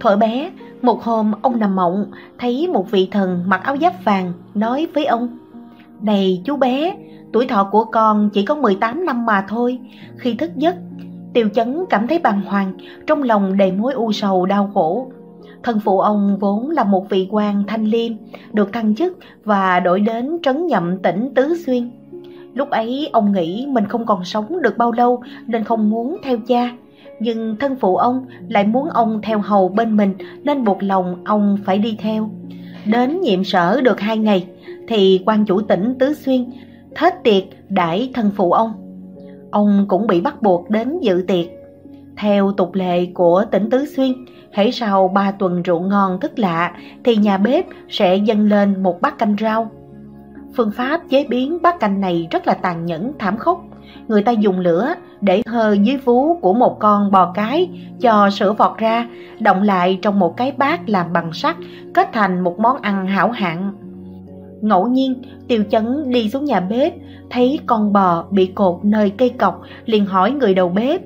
Thuở bé, một hôm ông nằm mộng, thấy một vị thần mặc áo giáp vàng nói với ông Này chú bé, tuổi thọ của con chỉ có 18 năm mà thôi. Khi thức giấc, Tiêu chấn cảm thấy bàng hoàng, trong lòng đầy mối u sầu đau khổ. Thân phụ ông vốn là một vị quan thanh liêm, được thăng chức và đổi đến trấn nhậm tỉnh Tứ Xuyên. Lúc ấy ông nghĩ mình không còn sống được bao lâu nên không muốn theo cha. Nhưng thân phụ ông lại muốn ông theo hầu bên mình nên buộc lòng ông phải đi theo. Đến nhiệm sở được hai ngày thì quan chủ tỉnh Tứ Xuyên thết tiệc đãi thân phụ ông. Ông cũng bị bắt buộc đến dự tiệc. Theo tục lệ của tỉnh Tứ Xuyên, hãy sau ba tuần rượu ngon thức lạ thì nhà bếp sẽ dâng lên một bát canh rau. Phương pháp chế biến bát canh này rất là tàn nhẫn, thảm khốc. Người ta dùng lửa để hơ dưới vú của một con bò cái cho sữa vọt ra, động lại trong một cái bát làm bằng sắt, kết thành một món ăn hảo hạng. Ngẫu nhiên, Tiêu Chấn đi xuống nhà bếp, thấy con bò bị cột nơi cây cọc, liền hỏi người đầu bếp.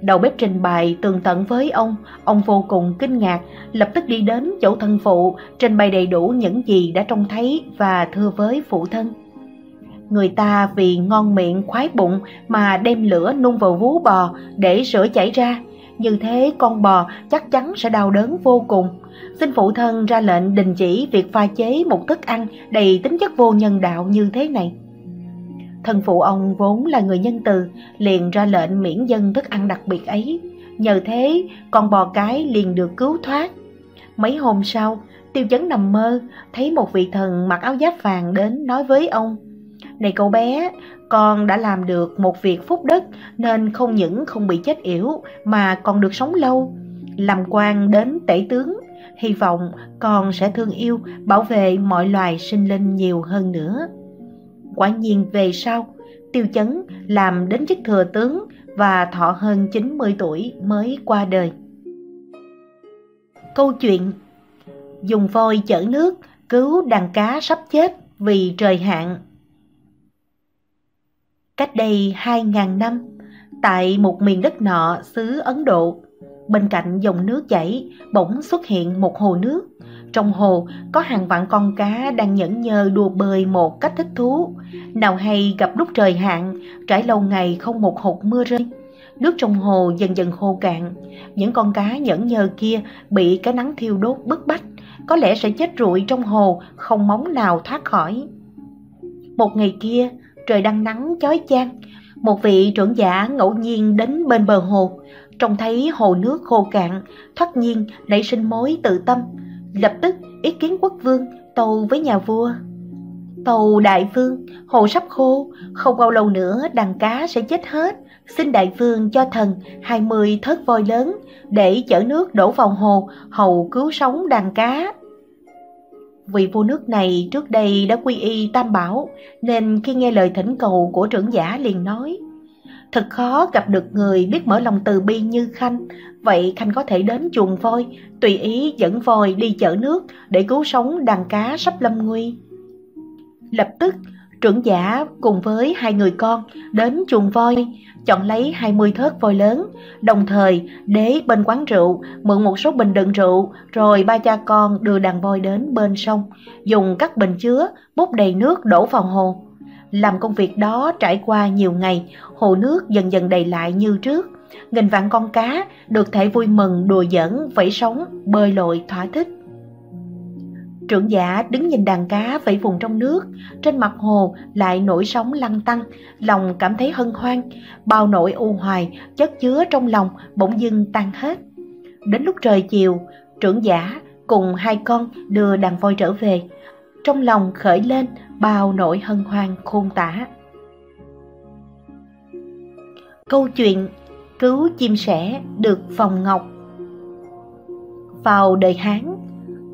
Đầu bếp trình bày tường tận với ông, ông vô cùng kinh ngạc, lập tức đi đến chỗ thân phụ, trình bày đầy đủ những gì đã trông thấy và thưa với phụ thân. Người ta vì ngon miệng khoái bụng mà đem lửa nung vào vú bò để sữa chảy ra, như thế con bò chắc chắn sẽ đau đớn vô cùng. Xin phụ thân ra lệnh đình chỉ việc pha chế một thức ăn đầy tính chất vô nhân đạo như thế này. Thân phụ ông vốn là người nhân từ, liền ra lệnh miễn dân thức ăn đặc biệt ấy. Nhờ thế, con bò cái liền được cứu thoát. Mấy hôm sau, tiêu chấn nằm mơ, thấy một vị thần mặc áo giáp vàng đến nói với ông. Này cậu bé, con đã làm được một việc phúc đức nên không những không bị chết yểu mà còn được sống lâu. Làm quan đến tể tướng, hy vọng con sẽ thương yêu, bảo vệ mọi loài sinh linh nhiều hơn nữa. Quả nhiên về sau, tiêu chấn làm đến chức thừa tướng và thọ hơn 90 tuổi mới qua đời. Câu chuyện Dùng voi chở nước cứu đàn cá sắp chết vì trời hạn Cách đây 2.000 năm, tại một miền đất nọ xứ Ấn Độ, bên cạnh dòng nước chảy bỗng xuất hiện một hồ nước. Trong hồ có hàng vạn con cá đang nhẫn nhơ đùa bơi một cách thích thú. Nào hay gặp lúc trời hạn, trải lâu ngày không một hột mưa rơi. Nước trong hồ dần dần khô cạn, những con cá nhẫn nhơ kia bị cái nắng thiêu đốt bức bách, có lẽ sẽ chết rụi trong hồ, không móng nào thoát khỏi. Một ngày kia, trời đang nắng chói chang, một vị trưởng giả ngẫu nhiên đến bên bờ hồ, trông thấy hồ nước khô cạn, thoát nhiên nảy sinh mối tự tâm, lập tức ý kiến quốc vương tâu với nhà vua. Tàu đại vương, hồ sắp khô, không bao lâu nữa đàn cá sẽ chết hết. Xin đại vương cho thần 20 thớt voi lớn để chở nước đổ vào hồ, hầu cứu sống đàn cá. Vị vua nước này trước đây đã quy y tam bảo, nên khi nghe lời thỉnh cầu của trưởng giả liền nói Thật khó gặp được người biết mở lòng từ bi như Khanh, vậy Khanh có thể đến chuồng voi, tùy ý dẫn voi đi chở nước để cứu sống đàn cá sắp lâm nguy. Lập tức, trưởng giả cùng với hai người con đến chuồng voi, chọn lấy 20 thớt voi lớn, đồng thời đế bên quán rượu, mượn một số bình đựng rượu, rồi ba cha con đưa đàn voi đến bên sông, dùng các bình chứa bốc đầy nước đổ vào hồ. Làm công việc đó trải qua nhiều ngày, hồ nước dần dần đầy lại như trước. Nghìn vạn con cá được thể vui mừng đùa giỡn, vẫy sóng, bơi lội thỏa thích. Trưởng giả đứng nhìn đàn cá vẫy vùng trong nước, trên mặt hồ lại nổi sóng lăn tăng, lòng cảm thấy hân hoan, bao nỗi u hoài chất chứa trong lòng bỗng dưng tan hết. Đến lúc trời chiều, trưởng giả cùng hai con đưa đàn voi trở về, trong lòng khởi lên bao nỗi hân hoan khôn tả. Câu chuyện Cứu chim sẻ được phòng ngọc Vào đời Hán,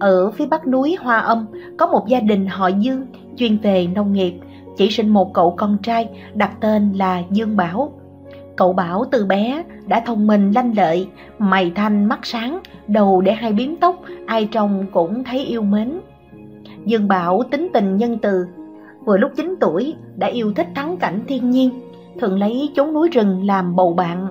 ở phía bắc núi Hoa Âm có một gia đình họ Dương chuyên về nông nghiệp, chỉ sinh một cậu con trai đặt tên là Dương Bảo. Cậu Bảo từ bé đã thông minh lanh lợi, mày thanh mắt sáng, đầu để hai biếm tóc, ai trông cũng thấy yêu mến. Dương Bảo tính tình nhân từ, vừa lúc 9 tuổi đã yêu thích thắng cảnh thiên nhiên, thường lấy chốn núi rừng làm bầu bạn.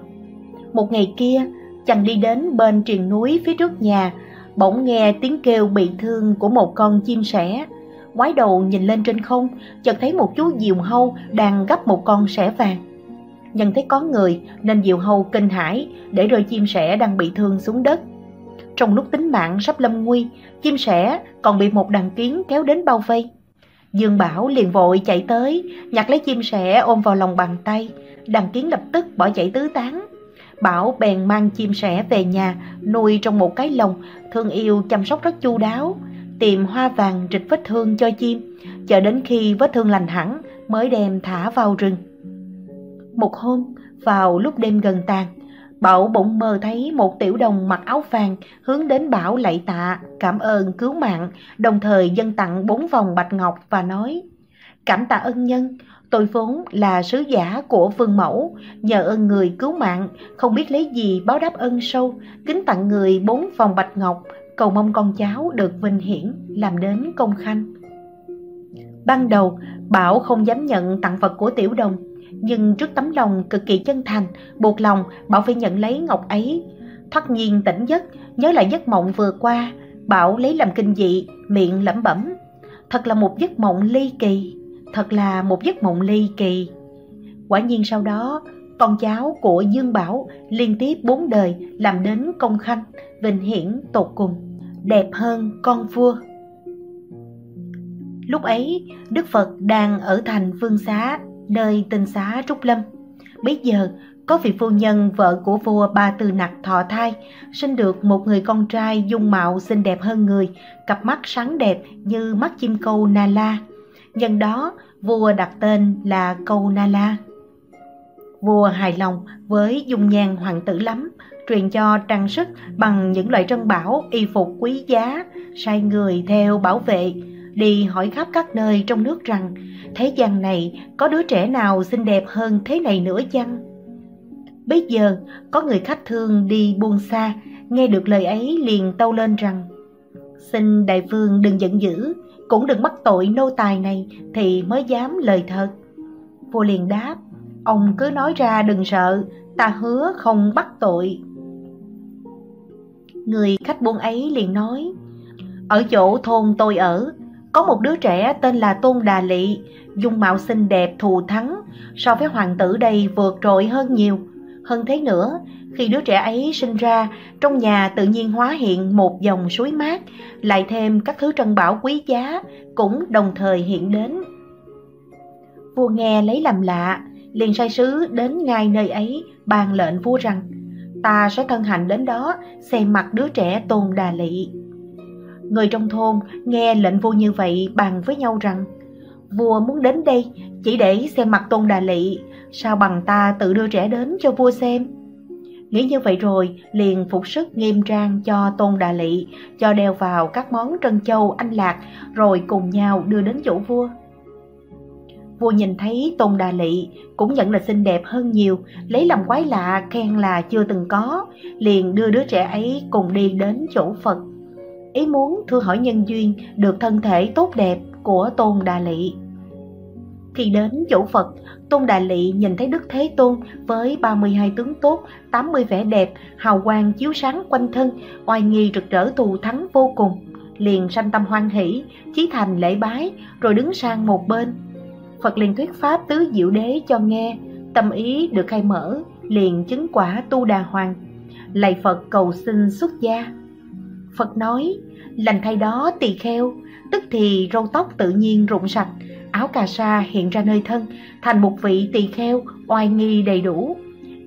Một ngày kia, chàng đi đến bên triền núi phía trước nhà, bỗng nghe tiếng kêu bị thương của một con chim sẻ. Ngoái đầu nhìn lên trên không, chợt thấy một chú diều hâu đang gấp một con sẻ vàng. Nhận thấy có người nên diều hâu kinh hãi để rơi chim sẻ đang bị thương xuống đất. Trong lúc tính mạng sắp lâm nguy, chim sẻ còn bị một đàn kiến kéo đến bao vây. Dương Bảo liền vội chạy tới, nhặt lấy chim sẻ ôm vào lòng bàn tay. Đàn kiến lập tức bỏ chạy tứ tán. Bảo bèn mang chim sẻ về nhà, nuôi trong một cái lồng, thương yêu chăm sóc rất chu đáo, tìm hoa vàng trịch vết thương cho chim, chờ đến khi vết thương lành hẳn mới đem thả vào rừng. Một hôm, vào lúc đêm gần tàn, Bảo bỗng mơ thấy một tiểu đồng mặc áo vàng hướng đến Bảo lạy tạ, cảm ơn cứu mạng, đồng thời dân tặng bốn vòng bạch ngọc và nói Cảm tạ ân nhân, tôi vốn là sứ giả của vương mẫu, nhờ ơn người cứu mạng, không biết lấy gì báo đáp ân sâu, kính tặng người bốn vòng bạch ngọc, cầu mong con cháu được vinh hiển, làm đến công khanh. Ban đầu, Bảo không dám nhận tặng vật của tiểu đồng, nhưng trước tấm lòng cực kỳ chân thành, buộc lòng Bảo phải nhận lấy ngọc ấy. Thoát nhiên tỉnh giấc, nhớ lại giấc mộng vừa qua, Bảo lấy làm kinh dị, miệng lẩm bẩm. Thật là một giấc mộng ly kỳ, thật là một giấc mộng ly kỳ. Quả nhiên sau đó, con cháu của Dương Bảo liên tiếp bốn đời làm đến công khanh, vinh hiển tột cùng, đẹp hơn con vua. Lúc ấy, Đức Phật đang ở thành Vương Xá nơi tinh xá Trúc Lâm. Bây giờ, có vị phu nhân vợ của vua Ba Tư Nặc thọ thai, sinh được một người con trai dung mạo xinh đẹp hơn người, cặp mắt sáng đẹp như mắt chim câu Nala. Nhân đó, vua đặt tên là câu Nala. Vua hài lòng với dung nhan hoàng tử lắm, truyền cho trang sức bằng những loại trân bảo, y phục quý giá, sai người theo bảo vệ, đi hỏi khắp các nơi trong nước rằng thế gian này có đứa trẻ nào xinh đẹp hơn thế này nữa chăng? Bây giờ có người khách thương đi buôn xa, nghe được lời ấy liền tâu lên rằng Xin đại vương đừng giận dữ, cũng đừng bắt tội nô tài này thì mới dám lời thật. Vua liền đáp, ông cứ nói ra đừng sợ, ta hứa không bắt tội. Người khách buôn ấy liền nói, ở chỗ thôn tôi ở, có một đứa trẻ tên là Tôn Đà Lị, dung mạo xinh đẹp thù thắng, so với hoàng tử đây vượt trội hơn nhiều. Hơn thế nữa, khi đứa trẻ ấy sinh ra, trong nhà tự nhiên hóa hiện một dòng suối mát, lại thêm các thứ trân bảo quý giá cũng đồng thời hiện đến. Vua nghe lấy làm lạ, liền sai sứ đến ngay nơi ấy bàn lệnh vua rằng ta sẽ thân hành đến đó xem mặt đứa trẻ tôn đà lị. Người trong thôn nghe lệnh vua như vậy bàn với nhau rằng Vua muốn đến đây chỉ để xem mặt tôn đà lị Sao bằng ta tự đưa trẻ đến cho vua xem Nghĩ như vậy rồi, liền phục sức nghiêm trang cho tôn đà lị, Cho đeo vào các món trân châu, anh lạc, Rồi cùng nhau đưa đến chỗ vua Vua nhìn thấy tôn đà lị, cũng nhận là xinh đẹp hơn nhiều, Lấy làm quái lạ khen là chưa từng có, Liền đưa đứa trẻ ấy cùng đi đến chỗ Phật ý muốn thưa hỏi nhân duyên được thân thể tốt đẹp của Tôn Đà Lị. Khi đến chỗ Phật, Tôn Đà Lị nhìn thấy Đức Thế Tôn với 32 tướng tốt, 80 vẻ đẹp, hào quang chiếu sáng quanh thân, oai nghi rực rỡ thù thắng vô cùng. Liền sanh tâm hoan hỷ, chí thành lễ bái, rồi đứng sang một bên. Phật liền thuyết pháp tứ diệu đế cho nghe, tâm ý được khai mở, liền chứng quả tu đà hoàng. Lạy Phật cầu xin xuất gia. Phật nói, lành thay đó tỳ kheo, tức thì râu tóc tự nhiên rụng sạch, áo cà sa hiện ra nơi thân, thành một vị tỳ kheo oai nghi đầy đủ.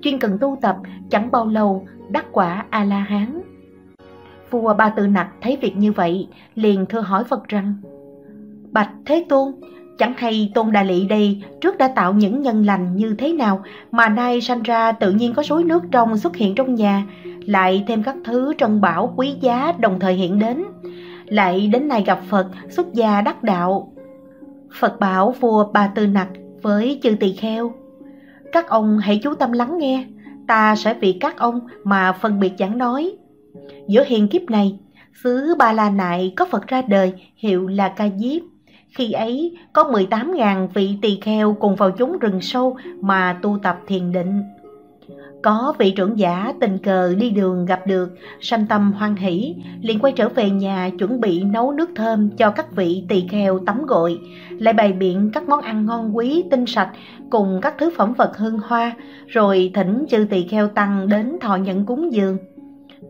Chuyên cần tu tập, chẳng bao lâu đắc quả A-la-hán. Vua Ba Tư Nặc thấy việc như vậy, liền thưa hỏi Phật rằng, Bạch Thế Tôn, chẳng hay Tôn Đà Lị đây trước đã tạo những nhân lành như thế nào mà nay sanh ra tự nhiên có suối nước trong xuất hiện trong nhà, lại thêm các thứ trân bảo quý giá đồng thời hiện đến. Lại đến nay gặp Phật xuất gia đắc đạo. Phật bảo vua Ba Tư Nặc với chư tỳ kheo. Các ông hãy chú tâm lắng nghe, ta sẽ vì các ông mà phân biệt giảng nói. Giữa hiền kiếp này, xứ Ba La Nại có Phật ra đời hiệu là Ca Diếp. Khi ấy có 18.000 vị tỳ kheo cùng vào chúng rừng sâu mà tu tập thiền định có vị trưởng giả tình cờ đi đường gặp được, sanh tâm hoan hỷ, liền quay trở về nhà chuẩn bị nấu nước thơm cho các vị tỳ kheo tắm gội, lại bày biện các món ăn ngon quý, tinh sạch cùng các thứ phẩm vật hương hoa, rồi thỉnh chư tỳ kheo tăng đến thọ nhận cúng dường.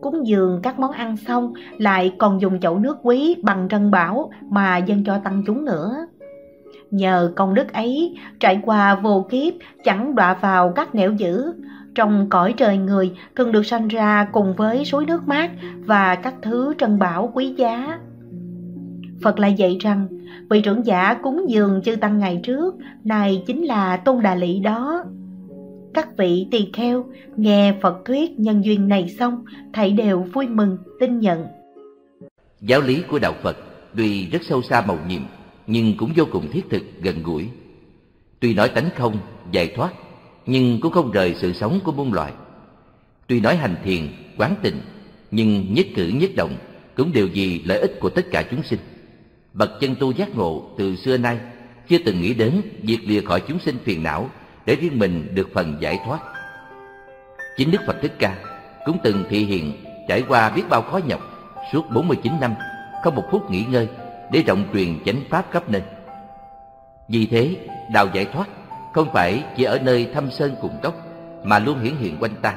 Cúng dường các món ăn xong lại còn dùng chậu nước quý bằng trân bảo mà dâng cho tăng chúng nữa. Nhờ công đức ấy, trải qua vô kiếp chẳng đọa vào các nẻo dữ, trong cõi trời người thường được sanh ra cùng với suối nước mát và các thứ trân bảo quý giá. Phật lại dạy rằng, vị trưởng giả cúng dường chư tăng ngày trước, này chính là Tôn Đà Lị đó. Các vị tỳ kheo nghe Phật thuyết nhân duyên này xong, thảy đều vui mừng, tin nhận. Giáo lý của Đạo Phật tuy rất sâu xa màu nhiệm, nhưng cũng vô cùng thiết thực, gần gũi. Tuy nói tánh không, giải thoát, nhưng cũng không rời sự sống của muôn loài. Tuy nói hành thiền, quán tịnh, nhưng nhất cử nhất động cũng đều vì lợi ích của tất cả chúng sinh. Bậc chân tu giác ngộ từ xưa nay chưa từng nghĩ đến việc lìa khỏi chúng sinh phiền não để riêng mình được phần giải thoát. Chính Đức Phật Thích Ca cũng từng thị hiện trải qua biết bao khó nhọc suốt 49 năm không một phút nghỉ ngơi để rộng truyền chánh pháp khắp nơi. Vì thế, đạo giải thoát không phải chỉ ở nơi thâm sơn cùng cốc mà luôn hiển hiện quanh ta.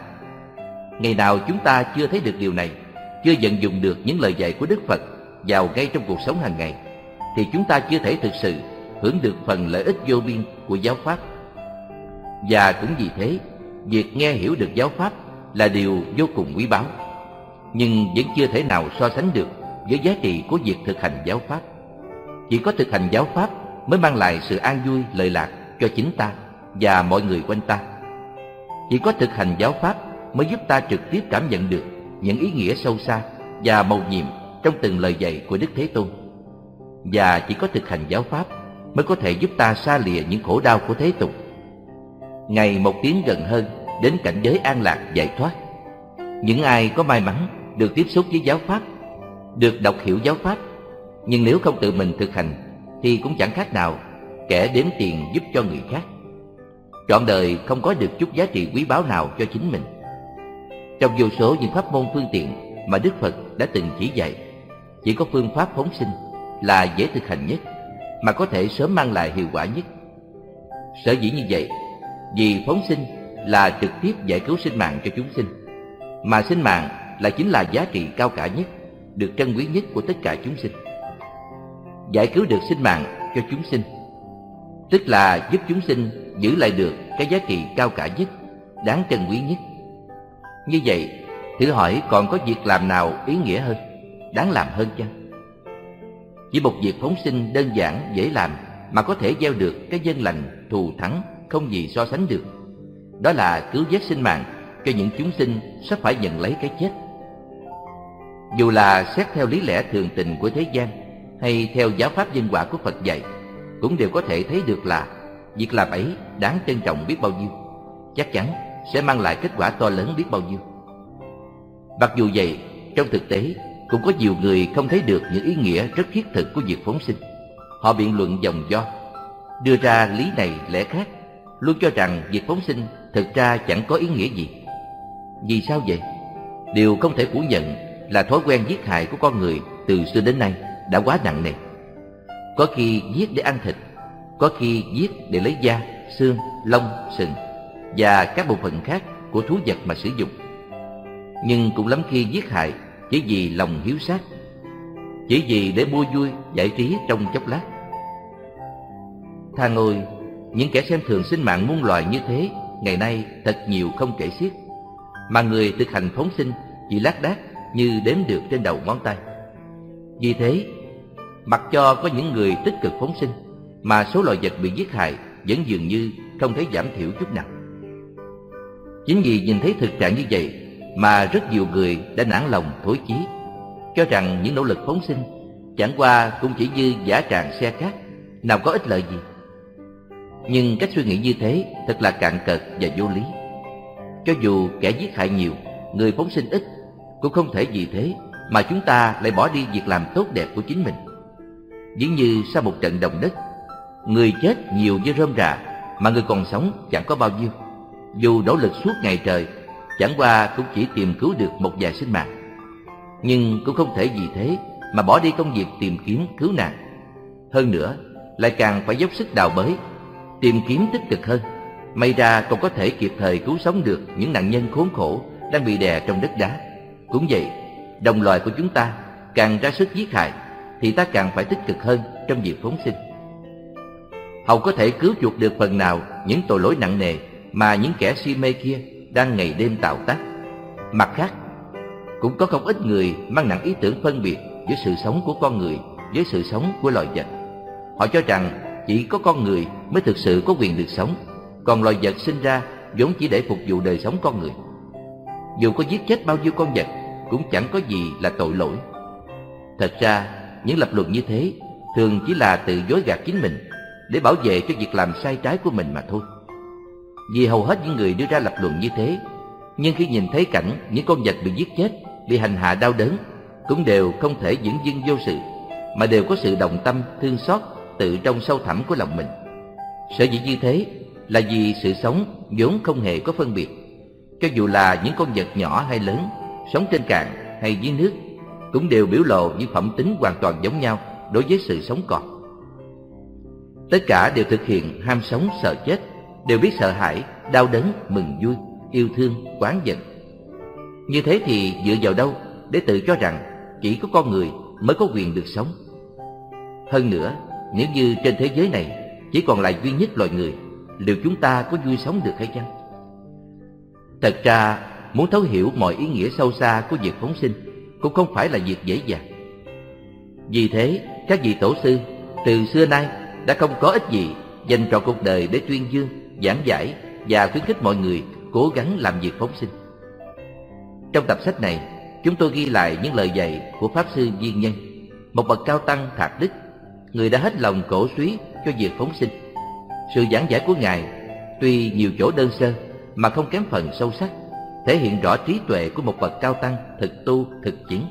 Ngày nào chúng ta chưa thấy được điều này, chưa vận dụng được những lời dạy của Đức Phật vào ngay trong cuộc sống hàng ngày, thì chúng ta chưa thể thực sự hưởng được phần lợi ích vô biên của giáo pháp. Và cũng vì thế, việc nghe hiểu được giáo pháp là điều vô cùng quý báu, nhưng vẫn chưa thể nào so sánh được với giá trị của việc thực hành giáo pháp. Chỉ có thực hành giáo pháp mới mang lại sự an vui lợi lạc cho chính ta và mọi người quanh ta. Chỉ có thực hành giáo pháp mới giúp ta trực tiếp cảm nhận được những ý nghĩa sâu xa và màu nhiệm trong từng lời dạy của Đức Thế Tôn. Và chỉ có thực hành giáo pháp mới có thể giúp ta xa lìa những khổ đau của thế tục. Ngày một tiến gần hơn đến cảnh giới an lạc giải thoát. Những ai có may mắn được tiếp xúc với giáo pháp, được đọc hiểu giáo pháp, nhưng nếu không tự mình thực hành thì cũng chẳng khác nào kẻ đếm tiền giúp cho người khác. Trọn đời không có được chút giá trị quý báu nào cho chính mình. Trong vô số những pháp môn phương tiện mà Đức Phật đã từng chỉ dạy, chỉ có phương pháp phóng sinh là dễ thực hành nhất, mà có thể sớm mang lại hiệu quả nhất. Sở dĩ như vậy, vì phóng sinh là trực tiếp giải cứu sinh mạng cho chúng sinh, mà sinh mạng là chính là giá trị cao cả nhất, được trân quý nhất của tất cả chúng sinh. Giải cứu được sinh mạng cho chúng sinh tức là giúp chúng sinh giữ lại được cái giá trị cao cả nhất, đáng trân quý nhất. Như vậy, thử hỏi còn có việc làm nào ý nghĩa hơn, đáng làm hơn chăng? Chỉ một việc phóng sinh đơn giản, dễ làm mà có thể gieo được cái dân lành, thù thắng không gì so sánh được. Đó là cứu vớt sinh mạng cho những chúng sinh sắp phải nhận lấy cái chết. Dù là xét theo lý lẽ thường tình của thế gian hay theo giáo pháp nhân quả của Phật dạy, cũng đều có thể thấy được là việc làm ấy đáng trân trọng biết bao nhiêu, chắc chắn sẽ mang lại kết quả to lớn biết bao nhiêu. Mặc dù vậy, trong thực tế cũng có nhiều người không thấy được những ý nghĩa rất thiết thực của việc phóng sinh. Họ biện luận dòng do, đưa ra lý này lẽ khác, luôn cho rằng việc phóng sinh thực ra chẳng có ý nghĩa gì. Vì sao vậy? Điều không thể phủ nhận là thói quen giết hại của con người từ xưa đến nay đã quá nặng nề. Có khi giết để ăn thịt Có khi giết để lấy da, xương, lông, sừng Và các bộ phận khác của thú vật mà sử dụng. Nhưng cũng lắm khi giết hại Chỉ vì lòng hiếu sát Chỉ vì để mua vui, giải trí trong chốc lát. Tha ngôi Những kẻ xem thường sinh mạng muôn loài như thế Ngày nay thật nhiều không kể xiết Mà người thực hành phóng sinh Chỉ lác đác như đếm được trên đầu ngón tay. Vì thế Mặc cho có những người tích cực phóng sinh, Mà số loài vật bị giết hại Vẫn dường như không thấy giảm thiểu chút nào. Chính vì nhìn thấy thực trạng như vậy Mà rất nhiều người đã nản lòng thối chí, Cho rằng những nỗ lực phóng sinh Chẳng qua cũng chỉ như giả tràng xe cát Nào có ích lợi gì. Nhưng cách suy nghĩ như thế Thật là cạn cợt và vô lý. Cho dù kẻ giết hại nhiều, Người phóng sinh ít, Cũng không thể vì thế Mà chúng ta lại bỏ đi việc làm tốt đẹp của chính mình. Giống như sau một trận động đất Người chết nhiều như rơm rạ Mà người còn sống chẳng có bao nhiêu Dù nỗ lực suốt ngày trời chẳng qua cũng chỉ tìm cứu được một vài sinh mạng. Nhưng cũng không thể vì thế mà bỏ đi công việc tìm kiếm cứu nạn. Hơn nữa, lại càng phải dốc sức đào bới, tìm kiếm tích cực hơn. May ra còn có thể kịp thời cứu sống được những nạn nhân khốn khổ đang bị đè trong đất đá. Cũng vậy, đồng loài của chúng ta càng ra sức giết hại thì ta càng phải tích cực hơn trong việc phóng sinh. Hầu có thể cứu chuộc được phần nào những tội lỗi nặng nề mà những kẻ si mê kia đang ngày đêm tạo tác. Mặt khác, cũng có không ít người mang nặng ý tưởng phân biệt giữa sự sống của con người với sự sống của loài vật. Họ cho rằng chỉ có con người mới thực sự có quyền được sống, còn loài vật sinh ra vốn chỉ để phục vụ đời sống con người. Dù có giết chết bao nhiêu con vật, cũng chẳng có gì là tội lỗi. Thật ra, những lập luận như thế thường chỉ là tự dối gạt chính mình để bảo vệ cho việc làm sai trái của mình mà thôi. Vì hầu hết những người đưa ra lập luận như thế, nhưng khi nhìn thấy cảnh những con vật bị giết chết, bị hành hạ đau đớn, cũng đều không thể dưỡng dưng vô sự, mà đều có sự đồng tâm, thương xót tự trong sâu thẳm của lòng mình. Sở dĩ như thế là vì sự sống vốn không hề có phân biệt. Cho dù là những con vật nhỏ hay lớn, sống trên cạn hay dưới nước, cũng đều biểu lộ những phẩm tính hoàn toàn giống nhau đối với sự sống còn. Tất cả đều thực hiện ham sống sợ chết, đều biết sợ hãi, đau đớn, mừng vui, yêu thương, quán giận. Như thế thì dựa vào đâu để tự cho rằng chỉ có con người mới có quyền được sống? Hơn nữa, nếu như trên thế giới này chỉ còn lại duy nhất loài người, liệu chúng ta có vui sống được hay chăng? Thật ra, muốn thấu hiểu mọi ý nghĩa sâu xa của việc phóng sinh cũng không phải là việc dễ dàng. Vì thế, các vị tổ sư từ xưa nay đã không có ích gì dành trọn cuộc đời để tuyên dương, giảng giải và khuyến khích mọi người cố gắng làm việc phóng sinh. Trong tập sách này, chúng tôi ghi lại những lời dạy của Pháp Sư Viên Nhân, một bậc cao tăng thạc đức, người đã hết lòng cổ suý cho việc phóng sinh. Sự giảng giải của Ngài tuy nhiều chỗ đơn sơ mà không kém phần sâu sắc, thể hiện rõ trí tuệ của một bậc cao tăng thực tu, thực chứng.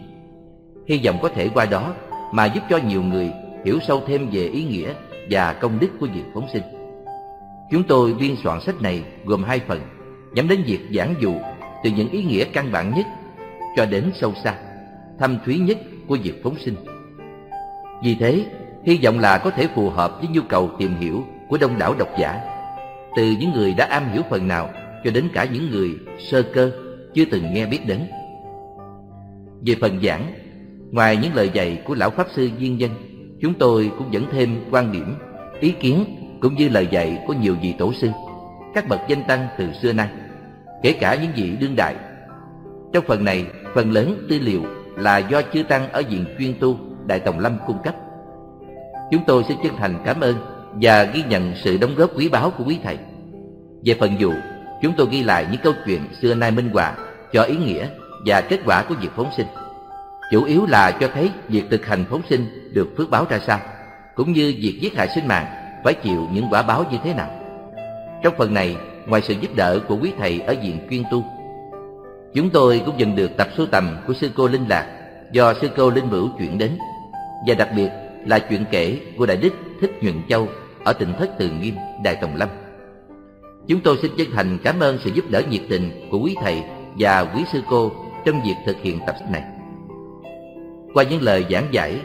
Hy vọng có thể qua đó mà giúp cho nhiều người hiểu sâu thêm về ý nghĩa và công đức của việc phóng sinh. Chúng tôi biên soạn sách này gồm hai phần, nhắm đến việc giảng dụ từ những ý nghĩa căn bản nhất cho đến sâu xa, thâm thúy nhất của việc phóng sinh. Vì thế, hy vọng là có thể phù hợp với nhu cầu tìm hiểu của đông đảo độc giả, từ những người đã am hiểu phần nào cho đến cả những người sơ cơ chưa từng nghe biết đến. Về phần giảng, ngoài những lời dạy của lão pháp sư Viên Dân, chúng tôi cũng dẫn thêm quan điểm, ý kiến cũng như lời dạy của nhiều vị tổ sư, các bậc danh tăng từ xưa nay, kể cả những vị đương đại. Trong phần này, phần lớn tư liệu là do chư tăng ở diện chuyên tu Đại Tòng Lâm cung cấp. Chúng tôi xin chân thành cảm ơn và ghi nhận sự đóng góp quý báu của quý thầy. Về phần dụ, chúng tôi ghi lại những câu chuyện xưa nay minh họa cho ý nghĩa và kết quả của việc phóng sinh. Chủ yếu là cho thấy việc thực hành phóng sinh được phước báo ra sao, cũng như việc giết hại sinh mạng phải chịu những quả báo như thế nào. Trong phần này, ngoài sự giúp đỡ của quý thầy ở diện chuyên tu, chúng tôi cũng dần được tập sưu tầm của sư cô Linh Lạc do sư cô Linh Bửu chuyển đến, và đặc biệt là chuyện kể của Đại Đức Thích Nhuận Châu ở tỉnh Thất Từ Nghiêm, Đại Tòng Lâm. Chúng tôi xin chân thành cảm ơn sự giúp đỡ nhiệt tình của quý thầy và quý sư cô trong việc thực hiện tập sách này. Qua những lời giảng giải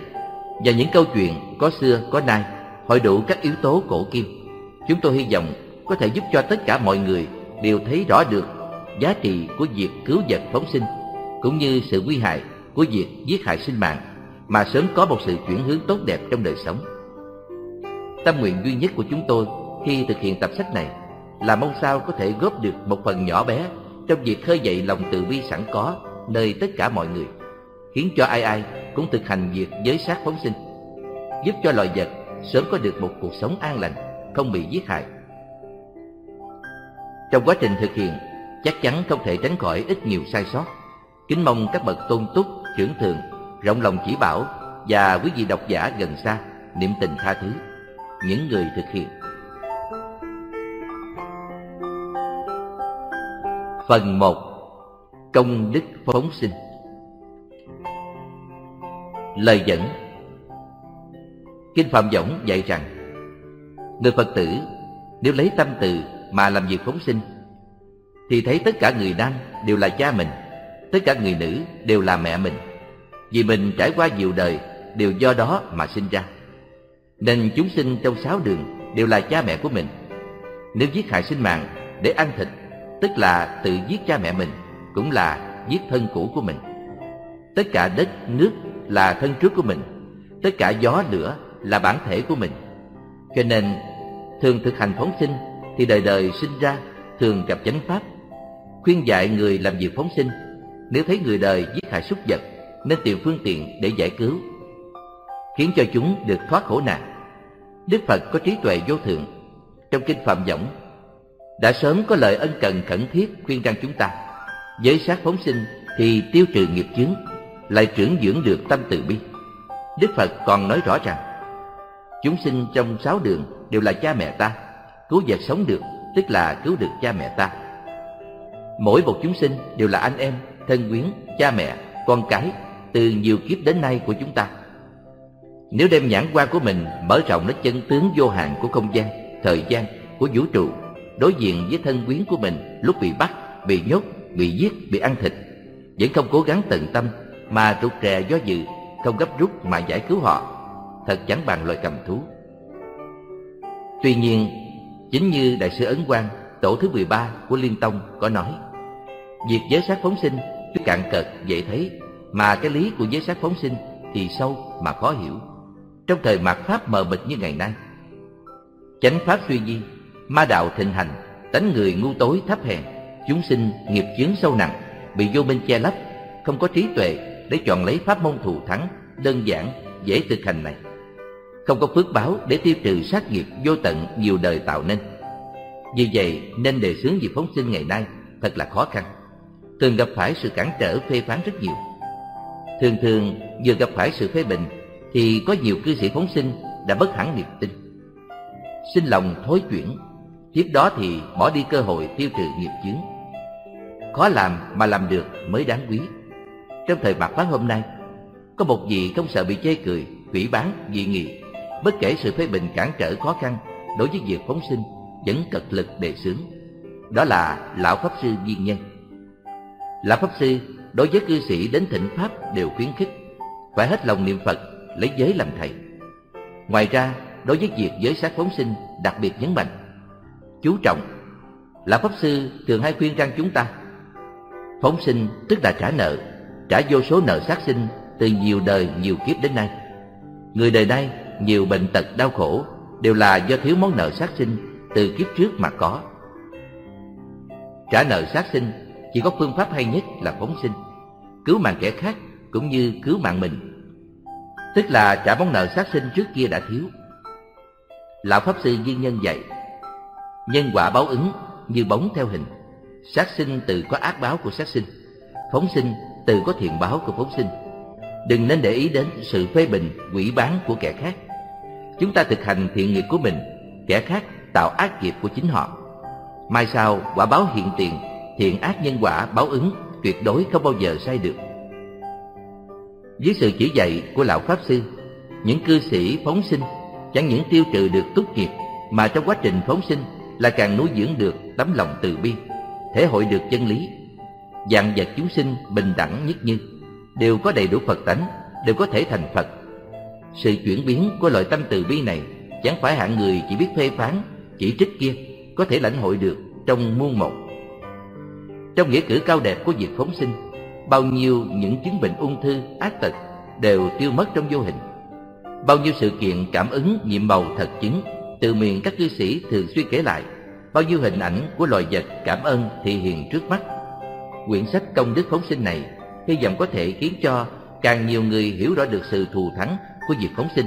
và những câu chuyện có xưa có nay, hội đủ các yếu tố cổ kim, chúng tôi hy vọng có thể giúp cho tất cả mọi người đều thấy rõ được giá trị của việc cứu vật phóng sinh, cũng như sự nguy hại của việc giết hại sinh mạng, mà sớm có một sự chuyển hướng tốt đẹp trong đời sống. Tâm nguyện duy nhất của chúng tôi khi thực hiện tập sách này là mong sao có thể góp được một phần nhỏ bé trong việc khơi dậy lòng từ bi sẵn có nơi tất cả mọi người, khiến cho ai ai cũng thực hành việc giới sát phóng sinh, giúp cho loài vật sớm có được một cuộc sống an lành, không bị giết hại. Trong quá trình thực hiện, chắc chắn không thể tránh khỏi ít nhiều sai sót. Kính mong các bậc tôn túc, trưởng thượng, rộng lòng chỉ bảo và quý vị độc giả gần xa niệm tình tha thứ những người thực hiện. Phần 1 Công đức phóng sinh Lời dẫn Kinh Phạm Võng dạy rằng Người Phật tử nếu lấy tâm từ mà làm việc phóng sinh thì thấy tất cả người nam đều là cha mình, tất cả người nữ đều là mẹ mình. Vì mình trải qua nhiều đời đều do đó mà sinh ra. Nên chúng sinh trong sáu đường đều là cha mẹ của mình. Nếu giết hại sinh mạng để ăn thịt, tức là tự giết cha mẹ mình, cũng là giết thân cũ của mình. Tất cả đất, nước là thân trước của mình, tất cả gió lửa là bản thể của mình. Cho nên, thường thực hành phóng sinh thì đời đời sinh ra thường gặp chánh pháp. Khuyên dạy người làm việc phóng sinh, nếu thấy người đời giết hại súc vật, nên tìm phương tiện để giải cứu, khiến cho chúng được thoát khổ nạn. Đức Phật có trí tuệ vô thượng, trong kinh Phạm Võng đã sớm có lời ân cần khẩn thiết khuyên rằng chúng ta. Giới sát phóng sinh thì tiêu trừ nghiệp chướng, lại trưởng dưỡng được tâm từ bi. Đức phật còn nói rõ rằng, chúng sinh trong sáu đường đều là cha mẹ ta, cứu vật sống được, tức là cứu được cha mẹ ta. Mỗi một chúng sinh đều là anh em, thân quyến, cha mẹ, con cái từ nhiều kiếp đến nay của chúng ta. Nếu đem nhãn quan của mình mở rộng đến chân tướng vô hạn của không gian, thời gian, của vũ trụ đối diện với thân quyến của mình lúc bị bắt, bị nhốt, bị giết, bị ăn thịt. Vẫn không cố gắng tận tâm, mà rụt rè do dự, không gấp rút mà giải cứu họ. Thật chẳng bằng loài cầm thú. Tuy nhiên, chính như đại sư ấn quang, tổ thứ 13 của liên tông có nói, việc giới sát phóng sinh cứ cạn cợt, dễ thấy, mà cái lý của giới sát phóng sinh thì sâu mà khó hiểu. Trong thời mạt pháp mờ mịt như ngày nay, chánh pháp suy di ma đạo thịnh hành, tánh người ngu tối thấp hèn, chúng sinh nghiệp chướng sâu nặng, bị vô minh che lấp, không có trí tuệ để chọn lấy pháp môn thù thắng, đơn giản, dễ thực hành này. Không có phước báo để tiêu trừ sát nghiệp vô tận nhiều đời tạo nên. Vì vậy nên đề xướng việc phóng sinh ngày nay thật là khó khăn. Thường gặp phải sự cản trở phê phán rất nhiều. Thường thường vừa gặp phải sự phê bình thì có nhiều cư sĩ phóng sinh đã bất hẳn niềm tin. Sinh lòng thối chuyển tiếp đó thì bỏ đi cơ hội tiêu trừ nghiệp chướng. Khó làm mà làm được mới đáng quý. Trong thời mặt pháp hôm nay, có một vị không sợ bị chê cười, quỷ bán, dị nghị, bất kể sự phê bình cản trở khó khăn đối với việc phóng sinh vẫn cật lực đề xướng. Đó là lão pháp sư viên nhân. Lão pháp sư đối với cư sĩ đến thịnh pháp đều khuyến khích, phải hết lòng niệm phật, lấy giới làm thầy. Ngoài ra, đối với việc giới sát phóng sinh đặc biệt nhấn mạnh chú trọng. Lão pháp sư thường hay khuyên rằng chúng ta, phóng sinh tức là trả nợ, trả vô số nợ sát sinh từ nhiều đời nhiều kiếp đến nay. Người đời nay nhiều bệnh tật đau khổ đều là do thiếu món nợ sát sinh từ kiếp trước mà có. Trả nợ sát sinh chỉ có phương pháp hay nhất là phóng sinh, cứu mạng kẻ khác cũng như cứu mạng mình. Tức là trả món nợ sát sinh trước kia đã thiếu. Lão pháp sư viên nhân dạy nhân quả báo ứng như bóng theo hình. Sát sinh tự có ác báo của sát sinh. Phóng sinh tự có thiện báo của phóng sinh. Đừng nên để ý đến sự phê bình, quỷ bán của kẻ khác. Chúng ta thực hành thiện nghiệp của mình, kẻ khác tạo ác nghiệp của chính họ. Mai sau, quả báo hiện tiền, thiện ác nhân quả báo ứng, tuyệt đối không bao giờ sai được. Dưới sự chỉ dạy của lão pháp sư, những cư sĩ phóng sinh, chẳng những tiêu trừ được túc nghiệp, mà trong quá trình phóng sinh là càng nuôi dưỡng được tấm lòng từ bi, thể hội được chân lý. Dạng vật chúng sinh bình đẳng nhất như, đều có đầy đủ phật tánh, đều có thể thành phật. Sự chuyển biến của loại tâm từ bi này chẳng phải hạng người chỉ biết phê phán, chỉ trích kia có thể lãnh hội được trong muôn một trong nghĩa cử cao đẹp của việc phóng sinh, bao nhiêu những chứng bệnh ung thư, ác tật đều tiêu mất trong vô hình. Bao nhiêu sự kiện cảm ứng nhiệm màu thật chứng từ miệng các cư sĩ thường xuyên kể lại, bao nhiêu hình ảnh của loài vật cảm ơn thị hiện trước mắt. Quyển sách công đức phóng sinh này hy vọng có thể khiến cho càng nhiều người hiểu rõ được sự thù thắng của việc phóng sinh.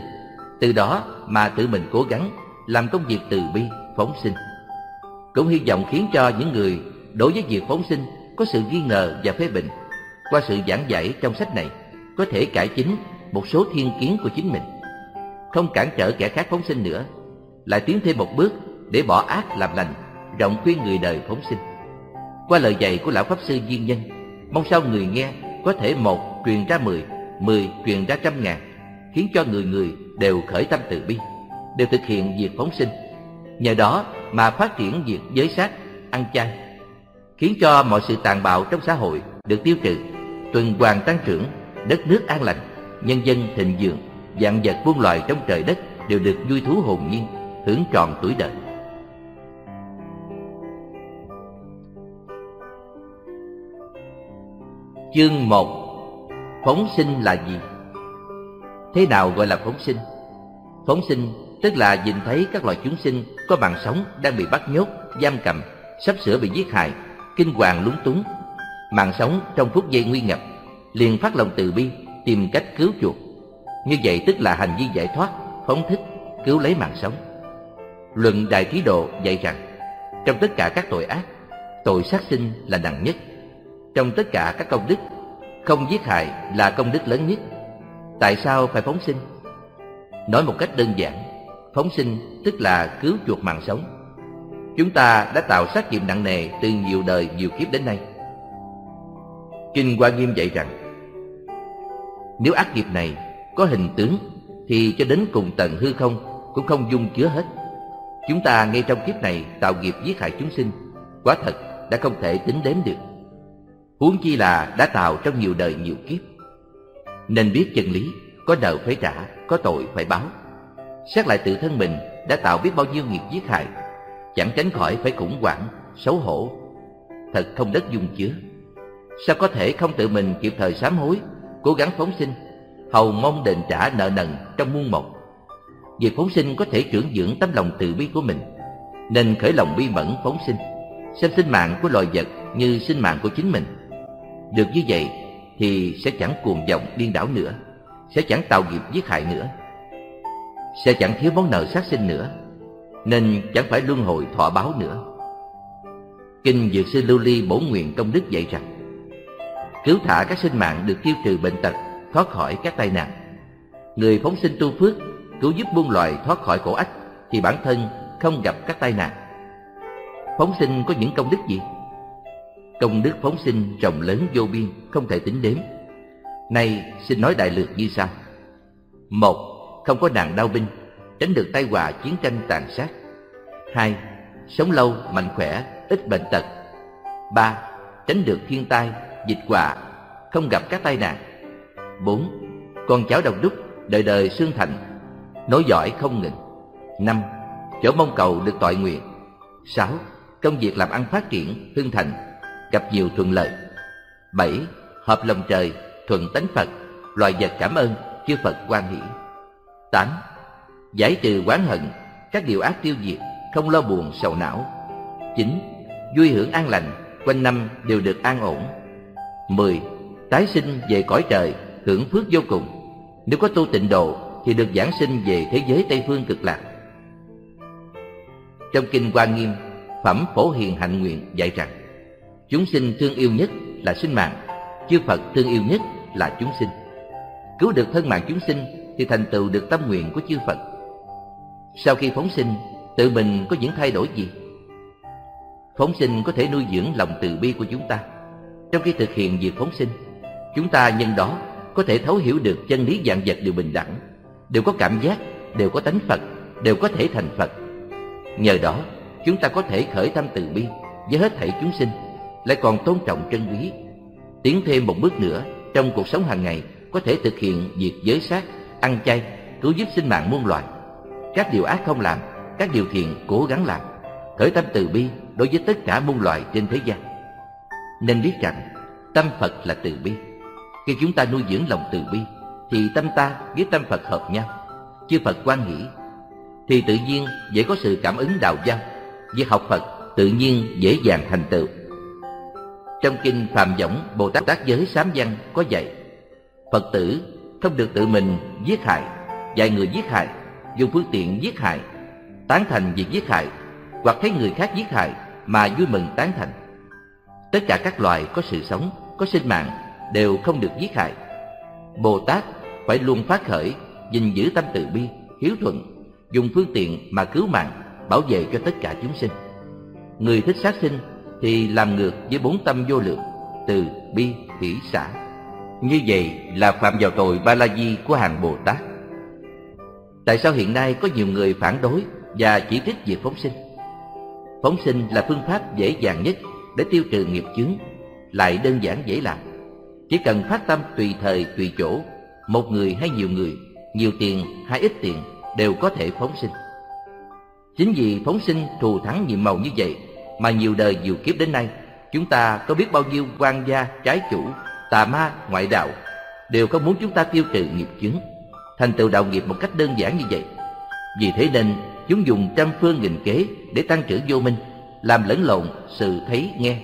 Từ đó mà tự mình cố gắng làm công việc từ bi, phóng sinh. Cũng hy vọng khiến cho những người đối với việc phóng sinh có sự nghi ngờ và phê bình qua sự giảng giải trong sách này có thể cải chính một số thiên kiến của chính mình. Không cản trở kẻ khác phóng sinh nữa lại tiến thêm một bước để bỏ ác làm lành rộng khuyên người đời phóng sinh. Qua lời dạy của lão pháp sư viên nhân mong sao người nghe có thể một truyền ra mười mười truyền ra trăm ngàn khiến cho người người đều khởi tâm từ bi đều thực hiện việc phóng sinh. Nhờ đó mà phát triển việc giới sát ăn chay khiến cho mọi sự tàn bạo trong xã hội được tiêu trừ, tuần hoàn tăng trưởng, đất nước an lành, nhân dân thịnh vượng, dạng vật muôn loài trong trời đất đều được vui thú hồn nhiên, hưởng trọn tuổi đời. Chương 1 Phóng sinh là gì? Thế nào gọi là phóng sinh? Phóng sinh tức là nhìn thấy các loài chúng sinh có mạng sống đang bị bắt nhốt, giam cầm, sắp sửa bị giết hại, kinh hoàng lúng túng. Mạng sống trong phút giây nguy ngập, liền phát lòng từ bi, tìm cách cứu chuộc. Như vậy tức là hành vi giải thoát, phóng thích, cứu lấy mạng sống. Luận Đại Trí Độ dạy rằng, trong tất cả các tội ác, tội sát sinh là nặng nhất. Trong tất cả các công đức, không giết hại là công đức lớn nhất. Tại sao phải phóng sinh? Nói một cách đơn giản, phóng sinh tức là cứu chuộc mạng sống. Chúng ta đã tạo sát nghiệp nặng nề từ nhiều đời nhiều kiếp đến nay. Kinh Hoa Nghiêm dạy rằng, nếu ác nghiệp này có hình tướng thì cho đến cùng tận hư không cũng không dung chứa hết. Chúng ta ngay trong kiếp này tạo nghiệp giết hại chúng sinh, quả thật đã không thể tính đếm được. Huống chi là đã tạo trong nhiều đời nhiều kiếp. Nên biết chân lý, có nợ phải trả, có tội phải báo. Xét lại tự thân mình đã tạo biết bao nhiêu nghiệp giết hại, chẳng tránh khỏi phải khủng hoảng, xấu hổ. Thật không đất dung chứa. Sao có thể không tự mình kịp thời sám hối, cố gắng phóng sinh, hầu mong đền trả nợ nần trong muôn một. Việc phóng sinh có thể trưởng dưỡng tấm lòng từ bi của mình, nên khởi lòng bi mẫn phóng sinh, xem sinh mạng của loài vật như sinh mạng của chính mình. Được như vậy thì sẽ chẳng cuồng vọng điên đảo nữa, sẽ chẳng tạo nghiệp giết hại nữa, sẽ chẳng thiếu món nợ sát sinh nữa, nên chẳng phải luân hồi thọ báo nữa. Kinh Dược Sư Lưu Ly bổ nguyện công đức dạy rằng, cứu thả các sinh mạng được tiêu trừ bệnh tật, thoát khỏi các tai nạn. Người phóng sinh tu phước, cứu giúp buôn loài thoát khỏi khổ ách, thì bản thân không gặp các tai nạn. Phóng sinh có những công đức gì? Công đức phóng sinh rộng lớn vô biên, không thể tính đếm. Nay xin nói đại lược như sau. Một, không có nạn đau binh, tránh được tai họa chiến tranh tàn sát. Hai, sống lâu, mạnh khỏe, ít bệnh tật. Ba, tránh được thiên tai, dịch họa, không gặp các tai nạn. Bốn, con cháu đồng đúc, đời đời xương thành, nói giỏi không ngừng. Năm, chỗ mong cầu được tội nguyện. Sáu, công việc làm ăn phát triển, hưng thành, gặp nhiều thuận lợi. Bảy, hợp lòng trời, thuận tánh Phật, loài vật cảm ơn, chư Phật quan hỷ. Tám, giải trừ quán hận, các điều ác tiêu diệt, không lo buồn sầu não. Chín, vui hưởng an lành, quanh năm đều được an ổn. Mười, tái sinh về cõi trời, hưởng phước vô cùng. Nếu có tu tịnh độ thì được giảng sinh về thế giới Tây phương cực lạc. Trong kinh Hoa Nghiêm, phẩm Phổ Hiền Hạnh Nguyện dạy rằng: Chúng sinh thương yêu nhất là sinh mạng, chư Phật thương yêu nhất là chúng sinh. Cứu được thân mạng chúng sinh thì thành tựu được tâm nguyện của chư Phật. Sau khi phóng sinh, tự mình có những thay đổi gì? Phóng sinh có thể nuôi dưỡng lòng từ bi của chúng ta. Trong khi thực hiện việc phóng sinh, chúng ta nhân đó có thể thấu hiểu được chân lý dạng vật đều bình đẳng, đều có cảm giác, đều có tánh Phật, đều có thể thành Phật. Nhờ đó, chúng ta có thể khởi tâm từ bi với hết thảy chúng sinh, lại còn tôn trọng trân quý. Tiến thêm một bước nữa, trong cuộc sống hàng ngày có thể thực hiện việc giới sát, ăn chay, cứu giúp sinh mạng muôn loài. Các điều ác không làm, các điều thiện cố gắng làm, khởi tâm từ bi đối với tất cả muôn loài trên thế gian. Nên biết rằng, tâm Phật là từ bi. Khi chúng ta nuôi dưỡng lòng từ bi, thì tâm ta với tâm Phật hợp nhau, chư Phật quan nghĩ thì tự nhiên dễ có sự cảm ứng đạo văn, Việc học Phật tự nhiên dễ dàng thành tựu. Trong kinh Phạm Võng Bồ Tát Tác Giới Sám Văn có dạy Phật tử không được tự mình giết hại, dạy người giết hại, dùng phương tiện giết hại, tán thành việc giết hại, hoặc thấy người khác giết hại mà vui mừng tán thành. Tất cả các loài có sự sống, có sinh mạng đều không được giết hại. Bồ Tát phải luôn phát khởi, gìn giữ tâm từ bi, hiếu thuận, dùng phương tiện mà cứu mạng, bảo vệ cho tất cả chúng sinh. Người thích sát sinh thì làm ngược với bốn tâm vô lượng, từ bi, hỷ, xã Như vậy là phạm vào tội ba la di của hàng Bồ Tát. Tại sao hiện nay có nhiều người phản đối và chỉ trích việc phóng sinh? Phóng sinh là phương pháp dễ dàng nhất để tiêu trừ nghiệp chướng lại đơn giản dễ làm. Chỉ cần phát tâm tùy thời tùy chỗ, một người hay nhiều người, nhiều tiền hay ít tiền đều có thể phóng sinh. Chính vì phóng sinh thù thắng nhiệm màu như vậy mà nhiều đời nhiều kiếp đến nay, chúng ta có biết bao nhiêu quan gia, trái chủ, tà ma, ngoại đạo đều không muốn chúng ta tiêu trừ nghiệp chướng, thành tựu đạo nghiệp một cách đơn giản như vậy. Vì thế nên chúng dùng trăm phương nghìn kế để tăng trưởng vô minh, làm lẫn lộn sự thấy nghe,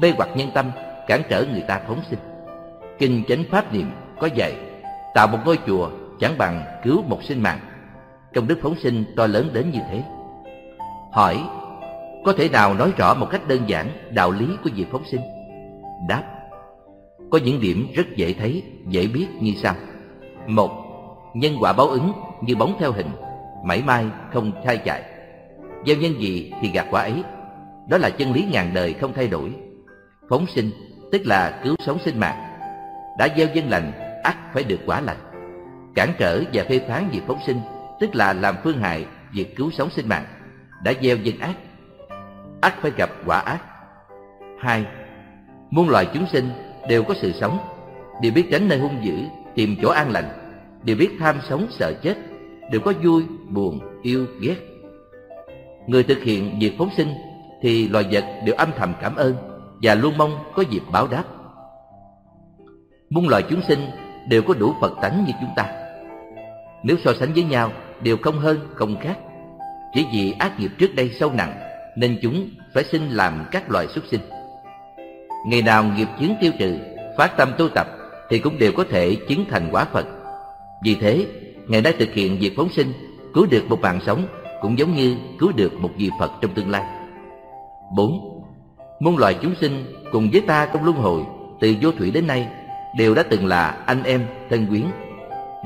mê hoặc nhân tâm, cản trở người ta phóng sinh. Kinh chánh pháp niệm có dạy, tạo một ngôi chùa chẳng bằng cứu một sinh mạng. Công đức phóng sinh to lớn đến như thế. Hỏi, có thể nào nói rõ một cách đơn giản đạo lý của việc phóng sinh? Đáp, có những điểm rất dễ thấy, dễ biết như sau. Một, nhân quả báo ứng như bóng theo hình, mãi mai không thay chạy. Gieo nhân gì thì gặt quả ấy. Đó là chân lý ngàn đời không thay đổi. Phóng sinh tức là cứu sống sinh mạng. Đã gieo dân lành, ắt phải được quả lành. Cản trở và phê phán việc phóng sinh tức là làm phương hại việc cứu sống sinh mạng. Đã gieo dân ác, ắt phải gặp quả ác. Hai, muôn loài chúng sinh đều có sự sống, đều biết tránh nơi hung dữ, tìm chỗ an lành, đều biết tham sống sợ chết, đều có vui, buồn, yêu, ghét. Người thực hiện việc phóng sinh thì loài vật đều âm thầm cảm ơn và luôn mong có dịp báo đáp. Muôn loài chúng sinh đều có đủ Phật tánh như chúng ta. Nếu so sánh với nhau đều không hơn không khác. Chỉ vì ác nghiệp trước đây sâu nặng nên chúng phải sinh làm các loài xuất sinh. Ngày nào nghiệp chướng tiêu trừ, phát tâm tu tập thì cũng đều có thể chứng thành quả Phật. Vì thế, ngày nay thực hiện việc phóng sinh, cứu được một mạng sống cũng giống như cứu được một vị Phật trong tương lai. 4. Muôn loài chúng sinh cùng với ta trong luân hồi từ vô thủy đến nay đều đã từng là anh em, thân quyến.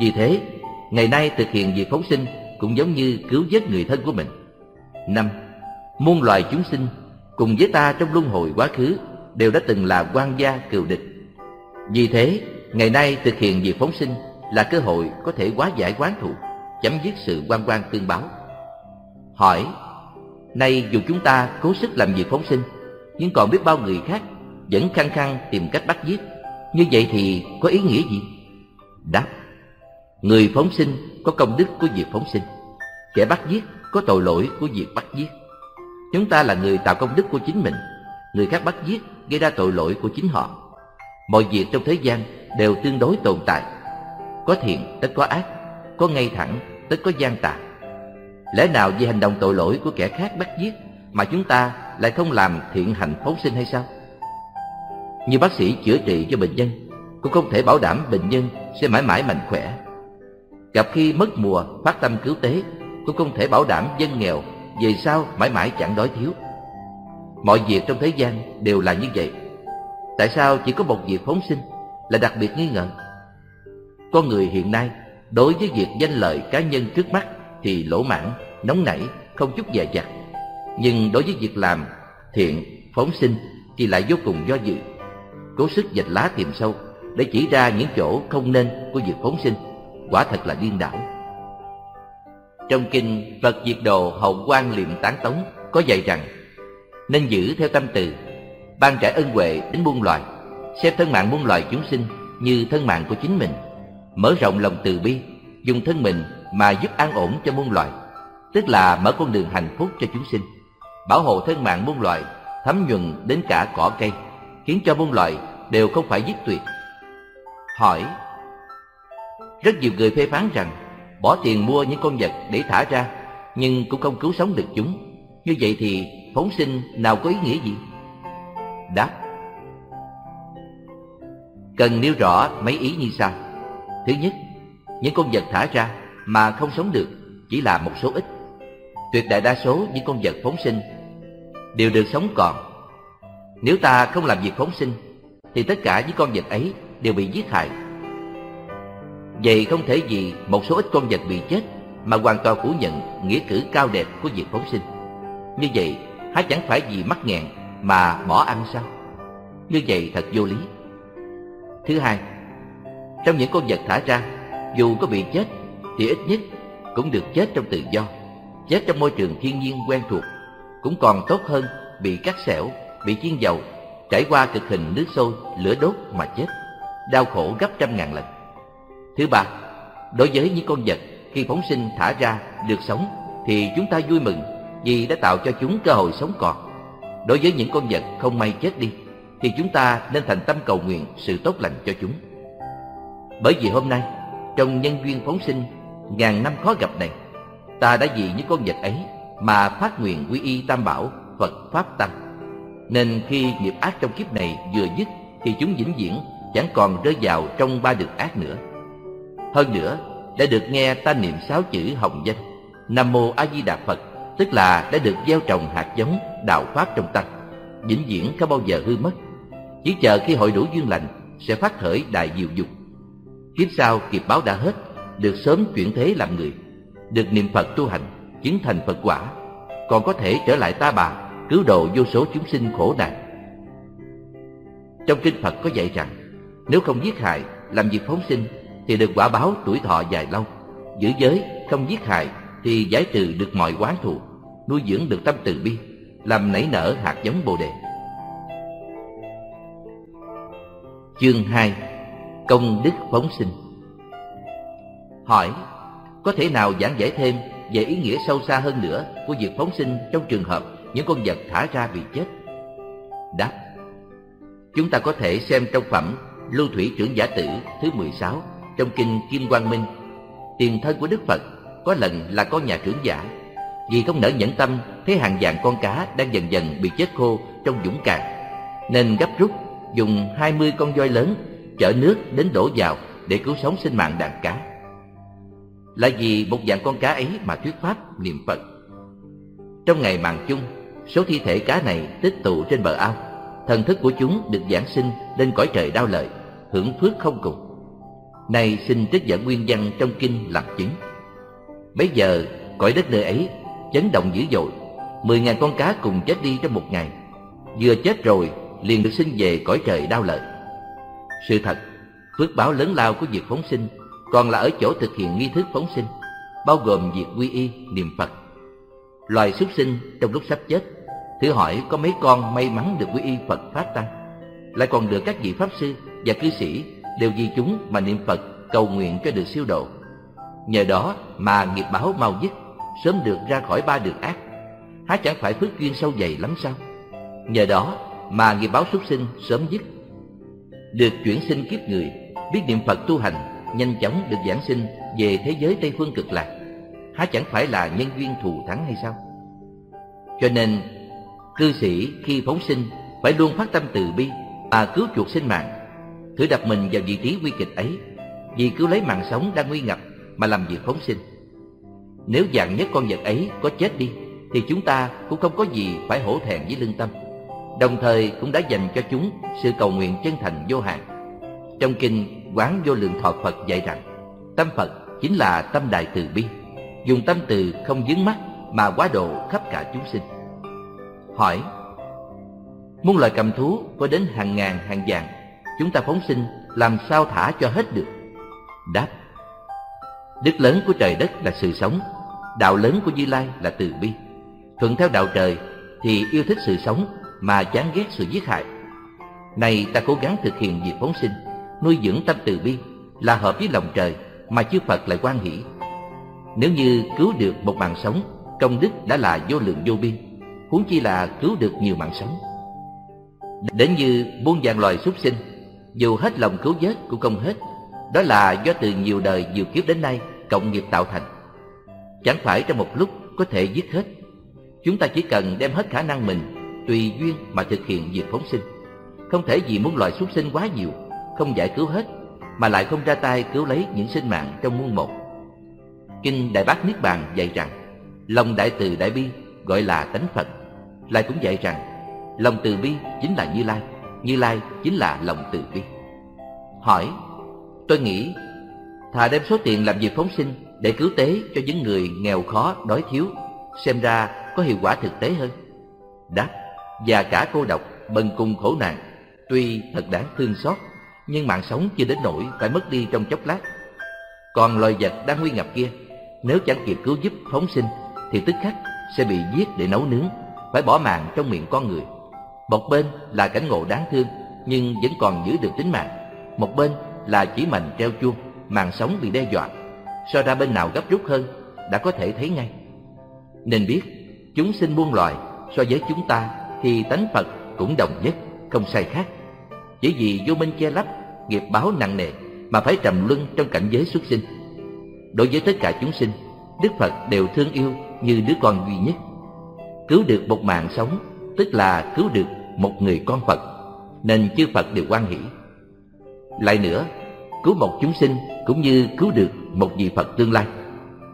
Vì thế, ngày nay thực hiện việc phóng sinh cũng giống như cứu vớt người thân của mình. năm, Muôn loài chúng sinh cùng với ta trong luân hồi quá khứ đều đã từng là quan gia cừu địch. Vì thế, ngày nay thực hiện việc phóng sinh là cơ hội có thể hóa giải quán thù, chấm dứt sự quan quan tương báo. Hỏi, nay dù chúng ta cố sức làm việc phóng sinh, nhưng còn biết bao người khác vẫn khăng khăng tìm cách bắt giết, như vậy thì có ý nghĩa gì? Đáp, người phóng sinh có công đức của việc phóng sinh, kẻ bắt giết có tội lỗi của việc bắt giết. Chúng ta là người tạo công đức của chính mình, người khác bắt giết gây ra tội lỗi của chính họ. Mọi việc trong thế gian đều tương đối tồn tại. Có thiện tất có ác, có ngay thẳng tất có gian tà. Lẽ nào vì hành động tội lỗi của kẻ khác bắt giết mà chúng ta lại không làm thiện hành phóng sinh hay sao? Như bác sĩ chữa trị cho bệnh nhân, cũng không thể bảo đảm bệnh nhân sẽ mãi mãi mạnh khỏe. Gặp khi mất mùa phát tâm cứu tế, cũng không thể bảo đảm dân nghèo về sau mãi mãi chẳng đói thiếu. Mọi việc trong thế gian đều là như vậy. Tại sao chỉ có một việc phóng sinh là đặc biệt nghi ngờ? Con người hiện nay đối với việc danh lợi cá nhân trước mắt thì lỗ mãn, nóng nảy, không chút dè dặt. Nhưng đối với việc làm thiện, phóng sinh thì lại vô cùng do dự. Cố sức dạch lá tìm sâu để chỉ ra những chỗ không nên của việc phóng sinh, quả thật là điên đảo. Trong kinh Phật Diệt Đồ Hậu quan Liệm Tán Tống có dạy rằng nên giữ theo tâm từ, ban trả ân huệ đến muôn loài, xem thân mạng muôn loài chúng sinh như thân mạng của chính mình, mở rộng lòng từ bi, dùng thân mình mà giúp an ổn cho muôn loài, tức là mở con đường hạnh phúc cho chúng sinh, bảo hộ thân mạng muôn loài, thấm nhuần đến cả cỏ cây, khiến cho muôn loài đều không phải giết tuyệt. Hỏi Rất nhiều người phê phán rằng bỏ tiền mua những con vật để thả ra, nhưng cũng không cứu sống được chúng. Như vậy thì phóng sinh nào có ý nghĩa gì? Đáp Cần nêu rõ mấy ý như sau Thứ nhất, những con vật thả ra mà không sống được chỉ là một số ít Tuyệt đại đa số những con vật phóng sinh đều được sống còn nếu ta không làm việc phóng sinh thì tất cả những con vật ấy đều bị giết hại Vậy không thể vì một số ít con vật bị chết mà hoàn toàn phủ nhận nghĩa cử cao đẹp của việc phóng sinh như vậy, há chẳng phải vì mắc nghẹn mà bỏ ăn sao? Như vậy thật vô lý. Thứ hai, trong những con vật thả ra, dù có bị chết thì ít nhất cũng được chết trong tự do, chết trong môi trường thiên nhiên quen thuộc, cũng còn tốt hơn bị cắt xẻo, bị chiên dầu trải qua cực hình nước sôi, lửa đốt mà chết, đau khổ gấp trăm ngàn lần. Thứ ba, đối với những con vật khi phóng sinh thả ra được sống thì chúng ta vui mừng vì đã tạo cho chúng cơ hội sống còn. Đối với những con vật không may chết đi thì chúng ta nên thành tâm cầu nguyện sự tốt lành cho chúng. Bởi vì hôm nay, trong nhân duyên phóng sinh ngàn năm khó gặp này, ta đã vì những con vật ấy mà phát nguyện quy y tam bảo Phật Pháp Tăng. Nên khi nghiệp ác trong kiếp này vừa dứt thì chúng vĩnh viễn chẳng còn rơi vào trong ba đường ác nữa. Hơn nữa, đã được nghe ta niệm sáu chữ hồng danh Nam Mô A Di Đà Phật, tức là đã được gieo trồng hạt giống đạo pháp trong tâm vĩnh viễn không bao giờ hư mất. Chỉ chờ khi hội đủ duyên lành sẽ phát khởi đại diệu dục. Kiếp sau kịp báo đã hết, được sớm chuyển thế làm người, được niệm Phật tu hành, chứng thành Phật quả, còn có thể trở lại ta bà, cứu độ vô số chúng sinh khổ nạn. Trong kinh Phật có dạy rằng, nếu không giết hại, làm việc phóng sinh, thì được quả báo tuổi thọ dài lâu. Giữ giới, không giết hại, thì giải trừ được mọi quán thù, nuôi dưỡng được tâm từ bi, làm nảy nở hạt giống bồ đề. Chương 2 Công đức phóng sinh Hỏi, có thể nào giảng giải thêm về ý nghĩa sâu xa hơn nữa của việc phóng sinh trong trường hợp những con vật thả ra bị chết? Đáp, chúng ta có thể xem trong phẩm Lưu Thủy Trưởng Giả Tử thứ 16 trong kinh Kim Quang Minh. Tiền thân của Đức Phật có lần là con nhà trưởng giả, vì không nỡ nhẫn tâm thấy hàng vạn con cá đang dần dần bị chết khô trong dũng cạn, nên gấp rút dùng 20 con voi lớn chở nước đến đổ vào để cứu sống sinh mạng đàn cá. Là vì một dạng con cá ấy mà thuyết pháp niệm Phật. Trong ngày màn chung, số thi thể cá này tích tụ trên bờ ao, thần thức của chúng được giảng sinh lên cõi trời đau lợi, hưởng phước không cùng. nay xin trích dẫn nguyên văn trong kinh làm chứng. Bây giờ, cõi đất nơi ấy chấn động dữ dội, mười ngàn con cá cùng chết đi trong một ngày. Vừa chết rồi, liền được sinh về cõi trời đau lợi. Sự thật, phước báo lớn lao của việc phóng sinh còn là ở chỗ thực hiện nghi thức phóng sinh, bao gồm việc quy y, niệm Phật. Loài súc sinh trong lúc sắp chết, thử hỏi có mấy con may mắn được quy y Phật Pháp Tăng, lại còn được các vị Pháp Sư và cư sĩ đều vì chúng mà niệm Phật cầu nguyện cho được siêu độ. Nhờ đó mà nghiệp báo mau dứt, sớm được ra khỏi ba đường ác. Há chẳng phải phước duyên sâu dày lắm sao? Nhờ đó mà nghiệp báo xuất sinh sớm dứt. Được chuyển sinh kiếp người, biết niệm Phật tu hành, nhanh chóng được giảng sinh về thế giới Tây Phương cực lạc. Há chẳng phải là nhân duyên thù thắng hay sao? Cho nên, cư sĩ khi phóng sinh phải luôn phát tâm từ bi mà cứu chuộc sinh mạng. Thử đặt mình vào vị trí nguy kịch ấy, vì cứu lấy mạng sống đang nguy ngập mà làm việc phóng sinh. Nếu dạng nhất con vật ấy có chết đi, thì chúng ta cũng không có gì phải hổ thẹn với lương tâm. Đồng thời cũng đã dành cho chúng sự cầu nguyện chân thành vô hạn. Trong kinh quán vô lượng thọ phật dạy rằng, tâm phật chính là tâm đại từ bi. Dùng tâm từ không dướng mắt mà quá độ khắp cả chúng sinh hỏi, muôn loài cầm thú có đến hàng ngàn, hàng vạn, chúng ta phóng sinh làm sao thả cho hết được? Đáp, Đức lớn của trời đất là sự sống, Đạo lớn của Như Lai là từ bi. Thuận theo đạo trời thì yêu thích sự sống mà chán ghét sự giết hại. Này, ta cố gắng thực hiện việc phóng sinh, Nuôi dưỡng tâm từ bi là hợp với lòng trời mà chư Phật lại quan hỷ. Nếu như cứu được một mạng sống, Công đức đã là vô lượng vô biên. Huống chi là cứu được nhiều mạng sống. Đến như muôn vàng loài súc sinh, dù hết lòng cứu vớt cũng không hết. Đó là do từ nhiều đời nhiều kiếp đến nay, cộng nghiệp tạo thành. Chẳng phải trong một lúc có thể giết hết. Chúng ta chỉ cần đem hết khả năng mình, tùy duyên mà thực hiện việc phóng sinh. Không thể vì muốn loài súc sinh quá nhiều, không giải cứu hết, mà lại không ra tay cứu lấy những sinh mạng trong muôn một. Kinh đại bác niết bàn dạy rằng, lòng đại từ đại bi gọi là tánh phật lại cũng dạy rằng lòng từ bi chính là như lai như Lai chính là lòng từ bi. Hỏi, tôi nghĩ thà đem số tiền làm việc phóng sinh để cứu tế cho những người nghèo khó, đói thiếu, xem ra có hiệu quả thực tế hơn. Đáp, và cả cô độc, bần cùng khổ nạn, tuy thật đáng thương xót, nhưng mạng sống chưa đến nỗi phải mất đi trong chốc lát. Còn loài vật đang nguy ngập kia, nếu chẳng kịp cứu giúp phóng sinh, thì tức khắc sẽ bị giết để nấu nướng, phải bỏ mạng trong miệng con người Một bên là cảnh ngộ đáng thương nhưng vẫn còn giữ được tính mạng. Một bên là chỉ mình treo chuông, mạng sống bị đe dọa. So ra bên nào gấp rút hơn đã có thể thấy ngay. Nên biết, chúng sinh muôn loài so với chúng ta thì tánh Phật cũng đồng nhất, không sai khác. Chỉ vì vô minh che lấp, nghiệp báo nặng nề mà phải trầm luân trong cảnh giới xuất sinh. Đối với tất cả chúng sinh, Đức Phật đều thương yêu như đứa con duy nhất. Cứu được một mạng sống, tức là cứu được một người con Phật, nên chư Phật đều quan hỷ. Lại nữa, cứu một chúng sinh cũng như cứu được một vị Phật tương lai.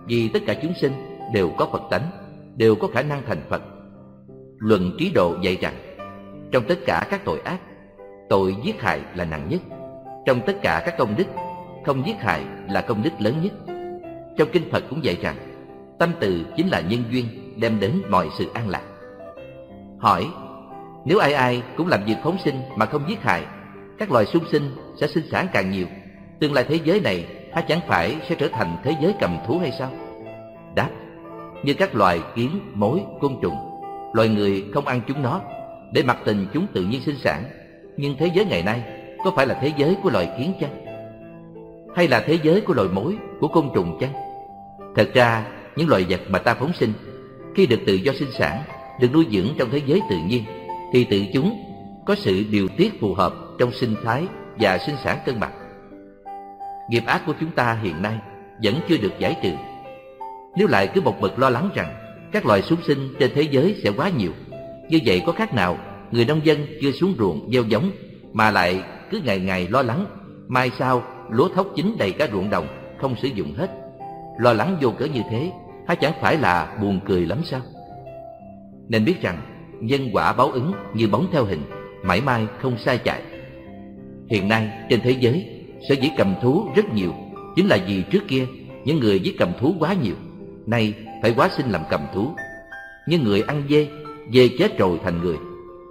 Vì tất cả chúng sinh đều có Phật tánh, đều có khả năng thành Phật. Luận trí độ dạy rằng, trong tất cả các tội ác, tội giết hại là nặng nhất. Trong tất cả các công đức, không giết hại là công đức lớn nhất. Trong kinh Phật cũng dạy rằng, tâm từ chính là nhân duyên đem đến mọi sự an lạc. Hỏi, nếu ai ai cũng làm việc phóng sinh mà không giết hại, các loài súc sinh sẽ sinh sản càng nhiều. Tương lai thế giới này há chẳng phải sẽ trở thành thế giới cầm thú hay sao? Đáp, như các loài kiến, mối, côn trùng, loài người không ăn chúng nó, để mặc tình chúng tự nhiên sinh sản. Nhưng thế giới ngày nay có phải là thế giới của loài kiến chăng? Hay là thế giới của loài mối, của côn trùng chăng? Thật ra, những loài vật mà ta phóng sinh, khi được tự do sinh sản, được nuôi dưỡng trong thế giới tự nhiên, thì tự chúng có sự điều tiết phù hợp trong sinh thái và sinh sản cân bằng. Nghiệp ác của chúng ta hiện nay vẫn chưa được giải trừ. Nếu lại cứ một mực lo lắng rằng các loài súng sinh trên thế giới sẽ quá nhiều, như vậy có khác nào người nông dân chưa xuống ruộng gieo giống mà lại cứ ngày ngày lo lắng mai sau lúa thóc chín đầy cả ruộng đồng không sử dụng hết. Lo lắng vô cớ như thế, há chẳng phải là buồn cười lắm sao? Nên biết rằng nhân quả báo ứng như bóng theo hình, mãi mai không sai chạy. Hiện nay trên thế giới, sở dĩ cầm thú rất nhiều, chính là vì trước kia những người giết cầm thú quá nhiều, nay phải quá sinh làm cầm thú. Như người ăn dê, dê chết rồi thành người,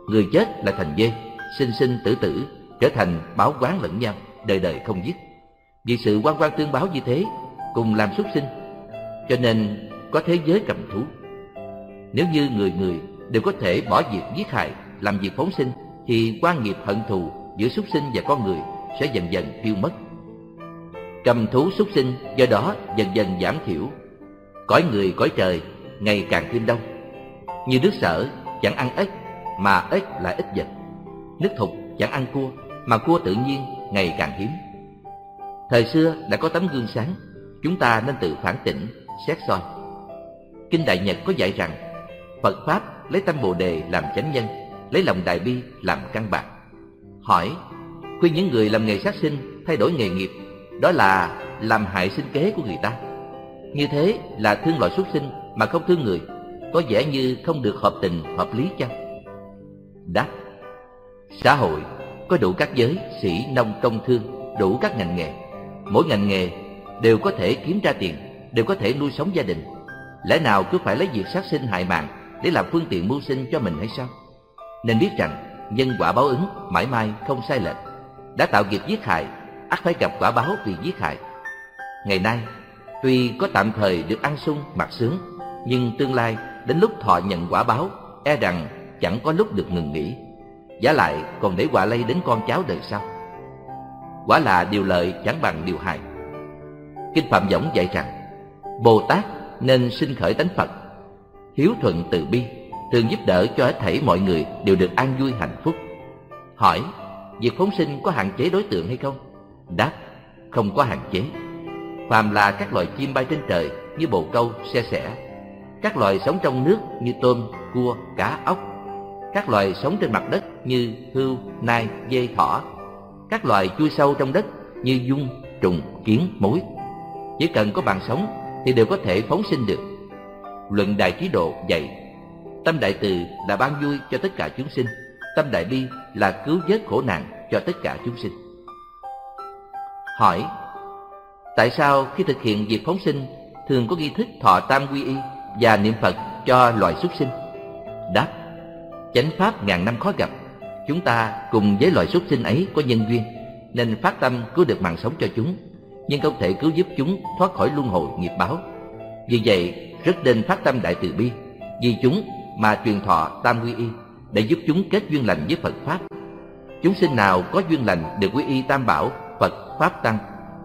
người chết là thành dê, sinh sinh tử tử, trở thành báo quán lẫn nhau, đời đời không dứt. Vì sự quan quan tương báo như thế, cùng làm xuất sinh, cho nên có thế giới cầm thú. Nếu như người người đều có thể bỏ việc giết hại, làm việc phóng sinh, thì quan nghiệp hận thù giữa súc sinh và con người sẽ dần dần tiêu mất. Cầm thú súc sinh do đó dần dần giảm thiểu. Cõi người cõi trời ngày càng thêm đông. Như nước sở chẳng ăn ếch mà ếch lại ít vật. Nước thục chẳng ăn cua mà cua tự nhiên ngày càng hiếm. Thời xưa đã có tấm gương sáng, chúng ta nên tự phản tỉnh, xét soi. Kinh Đại Nhật có dạy rằng Phật Pháp lấy tâm Bồ Đề làm chánh nhân, lấy lòng đại bi làm căn bản. Hỏi, khuyên những người làm nghề sát sinh thay đổi nghề nghiệp, đó là làm hại sinh kế của người ta. Như thế là thương loại xuất sinh mà không thương người, có vẻ như không được hợp tình, hợp lý chăng? Đáp, xã hội có đủ các giới, sĩ, nông, công thương, đủ các ngành nghề. Mỗi ngành nghề đều có thể kiếm ra tiền, đều có thể nuôi sống gia đình. Lẽ nào cứ phải lấy việc sát sinh hại mạng để làm phương tiện mưu sinh cho mình hay sao? Nên biết rằng nhân quả báo ứng mãi mai không sai lệch. Đã tạo nghiệp giết hại, ắt phải gặp quả báo vì giết hại. Ngày nay, tuy có tạm thời được ăn sung mặc sướng, nhưng tương lai đến lúc thọ nhận quả báo, e rằng chẳng có lúc được ngừng nghỉ. Giả lại còn để quả lây đến con cháu đời sau. Quả là điều lợi chẳng bằng điều hại. Kinh Phạm Võng dạy rằng, Bồ Tát nên sinh khởi tánh Phật hiếu thuận từ bi, thường giúp đỡ cho hết thảy mọi người đều được an vui hạnh phúc. Hỏi, việc phóng sinh có hạn chế đối tượng hay không? Đáp, không có hạn chế. Phàm là các loài chim bay trên trời như bồ câu, xe sẻ, các loài sống trong nước như tôm, cua, cá, ốc, các loài sống trên mặt đất như hươu, nai, dê, thỏ, các loài chui sâu trong đất như dung, trùng, kiến, mối. Chỉ cần có bàn sống thì đều có thể phóng sinh được. Luận Đại Trí Độ dạy, Tâm Đại Từ là ban vui cho tất cả chúng sinh, Tâm Đại Bi là cứu vớt khổ nạn cho tất cả chúng sinh. Hỏi, Tại sao khi thực hiện việc phóng sinh, Thường có nghi thức thọ tam quy y Và niệm Phật cho loài súc sinh? Đáp, Chánh Pháp ngàn năm khó gặp, Chúng ta cùng với loài súc sinh ấy có nhân duyên, Nên phát tâm cứu được mạng sống cho chúng. Nhưng không thể cứu giúp chúng thoát khỏi luân hồi nghiệp báo Vì vậy rất nên phát tâm đại từ bi vì chúng mà truyền thọ tam quy y để giúp chúng kết duyên lành với Phật Pháp. Chúng sinh nào có duyên lành được quy y Tam Bảo, Phật, Pháp Tăng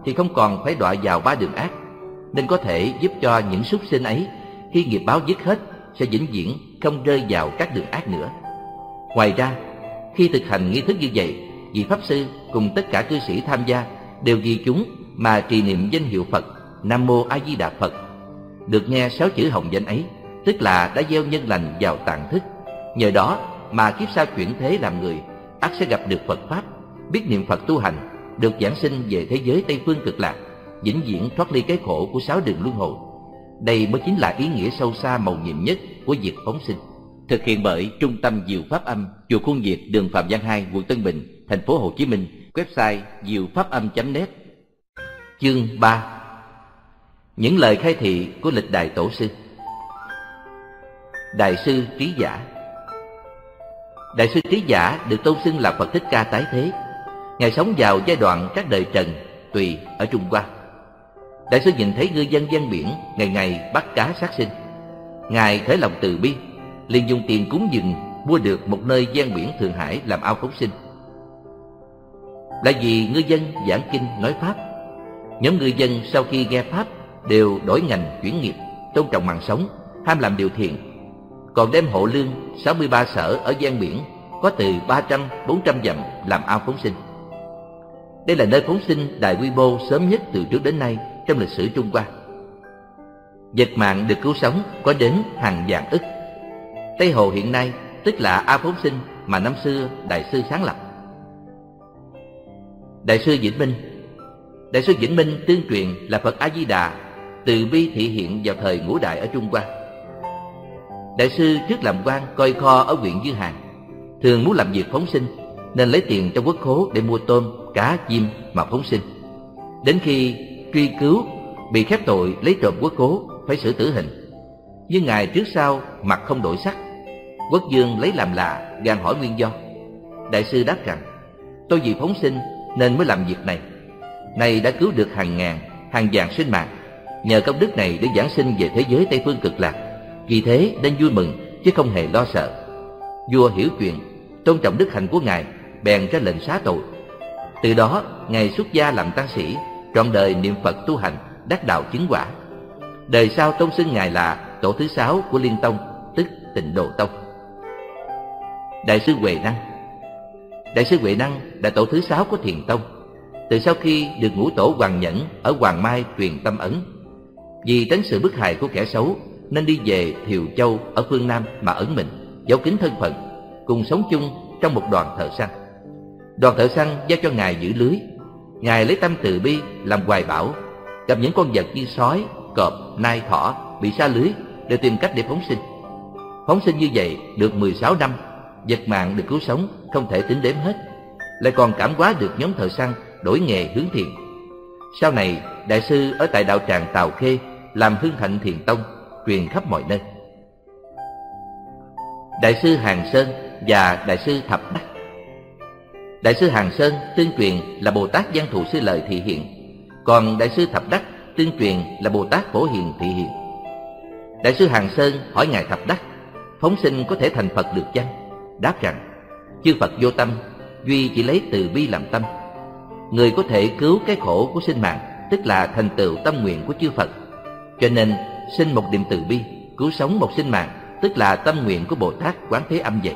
thì không còn phải đọa vào ba đường ác, nên có thể giúp cho những súc sinh ấy khi nghiệp báo dứt hết sẽ vĩnh viễn không rơi vào các đường ác nữa. Ngoài ra, khi thực hành nghi thức như vậy, vị Pháp Sư cùng tất cả cư sĩ tham gia đều vì chúng mà trì niệm danh hiệu Phật, Nam Mô A Di Đà Phật. Được nghe sáu chữ hồng danh ấy, tức là đã gieo nhân lành vào tạng thức. Nhờ đó mà kiếp sau chuyển thế làm người, ắt sẽ gặp được Phật Pháp, biết niệm Phật tu hành, được giảng sinh về thế giới Tây Phương cực lạc, vĩnh viễn thoát ly cái khổ của sáu đường luân hồi. Đây mới chính là ý nghĩa sâu xa màu nhiệm nhất của việc phóng sinh. Thực hiện bởi Trung tâm Diệu Pháp Âm, chùa Khuôn Việt, đường Phạm Văn Hai, quận Tân Bình, thành phố Hồ Chí Minh, website diệu pháp âm.net. Chương 3 Những lời khai thị của lịch đại tổ sư Đại sư Trí Giả Đại sư Trí Giả được tôn xưng là Phật Thích Ca tái thế. Ngài sống vào giai đoạn các đời Trần, Tùy ở Trung Hoa. Đại sư nhìn thấy ngư dân gian biển ngày ngày bắt cá sát sinh. Ngài khởi lòng từ bi, liền dùng tiền cúng dường mua được một nơi gian biển Thượng Hải làm ao phóng sinh. Là vì ngư dân giảng kinh nói Pháp. Nhóm ngư dân sau khi nghe Pháp đều đổi ngành chuyển nghiệp, tôn trọng mạng sống, ham làm điều thiện. Còn đem hộ lương 63 sở ở gian biển có từ 300, 400 dặm làm ao phóng sinh. Đây là nơi phóng sinh đại quy mô sớm nhất từ trước đến nay trong lịch sử Trung Hoa. Vật mạng được cứu sống có đến hàng vạn ức. Tây Hồ hiện nay tức là ao Phóng Sinh mà năm xưa Đại sư sáng lập. Đại sư Vĩnh Minh Đại sư Vĩnh Minh tương truyền là Phật A-di-đà từ bi thị hiện vào thời ngũ đại ở Trung Hoa. Đại sư trước làm quan coi kho ở huyện Dư Hàng, thường muốn làm việc phóng sinh nên lấy tiền trong quốc khố để mua tôm, cá, chim mà phóng sinh. Đến khi truy cứu bị khép tội lấy trộm quốc cố phải xử tử hình nhưng ngài trước sau mặt không đổi sắc quốc dương lấy làm lạ gan hỏi nguyên do đại sư đáp rằng tôi vì phóng sinh nên mới làm việc này nay đã cứu được hàng ngàn hàng vạn sinh mạng nhờ công đức này để giảng sinh về thế giới tây phương cực lạc vì thế nên vui mừng chứ không hề lo sợ vua hiểu chuyện tôn trọng đức hạnh của ngài bèn ra lệnh xá tội từ đó ngài xuất gia làm tăng sĩ trọn đời niệm Phật tu hành, đắc đạo chứng quả. Đời sau tôn xưng Ngài là tổ thứ sáu của Liên Tông, tức Tịnh Độ Tông. Đại sư Huệ Năng Đại sư Huệ Năng là tổ thứ sáu của Thiền Tông. Từ sau khi được ngũ tổ Hoàng Nhẫn ở Hoàng Mai truyền tâm ấn, vì tránh sự bức hại của kẻ xấu nên đi về Thiều Châu ở phương Nam mà ẩn mình, giấu kín thân phận, cùng sống chung trong một đoàn thợ săn. Đoàn thợ săn giao cho ngài giữ lưới Ngài lấy tâm từ bi làm hoài bảo, gặp những con vật như sói, cọp, nai, thỏ bị xa lưới đều tìm cách để phóng sinh. Phóng sinh như vậy được 16 năm, vật mạng được cứu sống không thể tính đếm hết, lại còn cảm hóa được nhóm thợ săn đổi nghề hướng thiện. Sau này, đại sư ở tại đạo tràng Tào Khê làm hưng thịnh thiền tông, truyền khắp mọi nơi. Đại sư Hàng Sơn và đại sư Thập Đắc Đại sư Hàng Sơn tương truyền là Bồ Tát Văn Thù Sư Lợi Thị Hiện, còn Đại sư Thập Đắc tương truyền là Bồ Tát Phổ Hiền Thị Hiện. Đại sư Hàng Sơn hỏi Ngài Thập Đắc, phóng sinh có thể thành Phật được chăng? Đáp rằng, chư Phật vô tâm, duy chỉ lấy từ bi làm tâm. Người có thể cứu cái khổ của sinh mạng, tức là thành tựu tâm nguyện của chư Phật. Cho nên, sinh một niệm từ bi, cứu sống một sinh mạng, tức là tâm nguyện của Bồ Tát Quán Thế Âm vậy.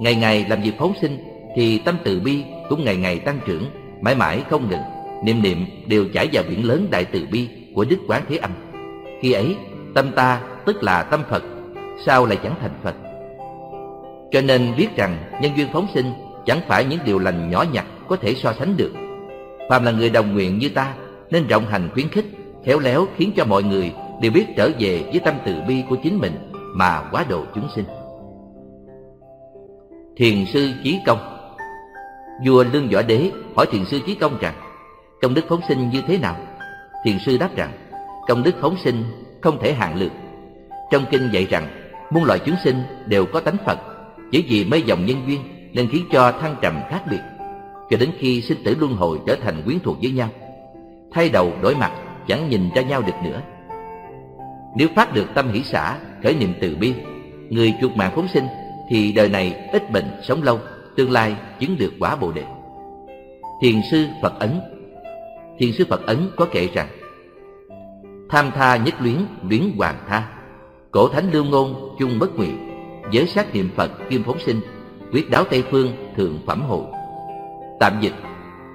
Ngày ngày làm việc phóng sinh thì tâm từ bi cũng ngày ngày tăng trưởng, mãi mãi không ngừng. Niệm niệm đều chảy vào biển lớn đại từ bi của Đức Quán Thế Âm. Khi ấy, tâm ta tức là tâm Phật, sao lại chẳng thành Phật? Cho nên biết rằng nhân duyên phóng sinh chẳng phải những điều lành nhỏ nhặt có thể so sánh được. Phàm là người đồng nguyện như ta nên rộng hành khuyến khích, khéo léo khiến cho mọi người đều biết trở về với tâm từ bi của chính mình mà quá độ chúng sinh. Thiền sư Chí Công Vua Lương Võ Đế hỏi thiền sư Chí Công rằng Công đức phóng sinh như thế nào? Thiền sư đáp rằng Công đức phóng sinh không thể hạn lượng. Trong kinh dạy rằng Muôn loài chúng sinh đều có tánh Phật Chỉ vì mê dòng nhân duyên Nên khiến cho thăng trầm khác biệt cho đến khi sinh tử luân hồi trở thành quyến thuộc với nhau Thay đầu đổi mặt chẳng nhìn ra nhau được nữa. Nếu phát được tâm hỷ xã Khởi niệm từ bi Người chuột mạng phóng sinh thì đời này ít bệnh sống lâu, tương lai chứng được quả Bồ đề. Thiền sư Phật Ấn. Thiền sư Phật Ấn có kể rằng Tham tha nhất luyến, luyến hoàng tha. Cổ thánh lưu ngôn, chung bất nguyện Giới sát niệm Phật, kim phóng sinh Quyết đáo Tây Phương, thượng phẩm hội Tạm dịch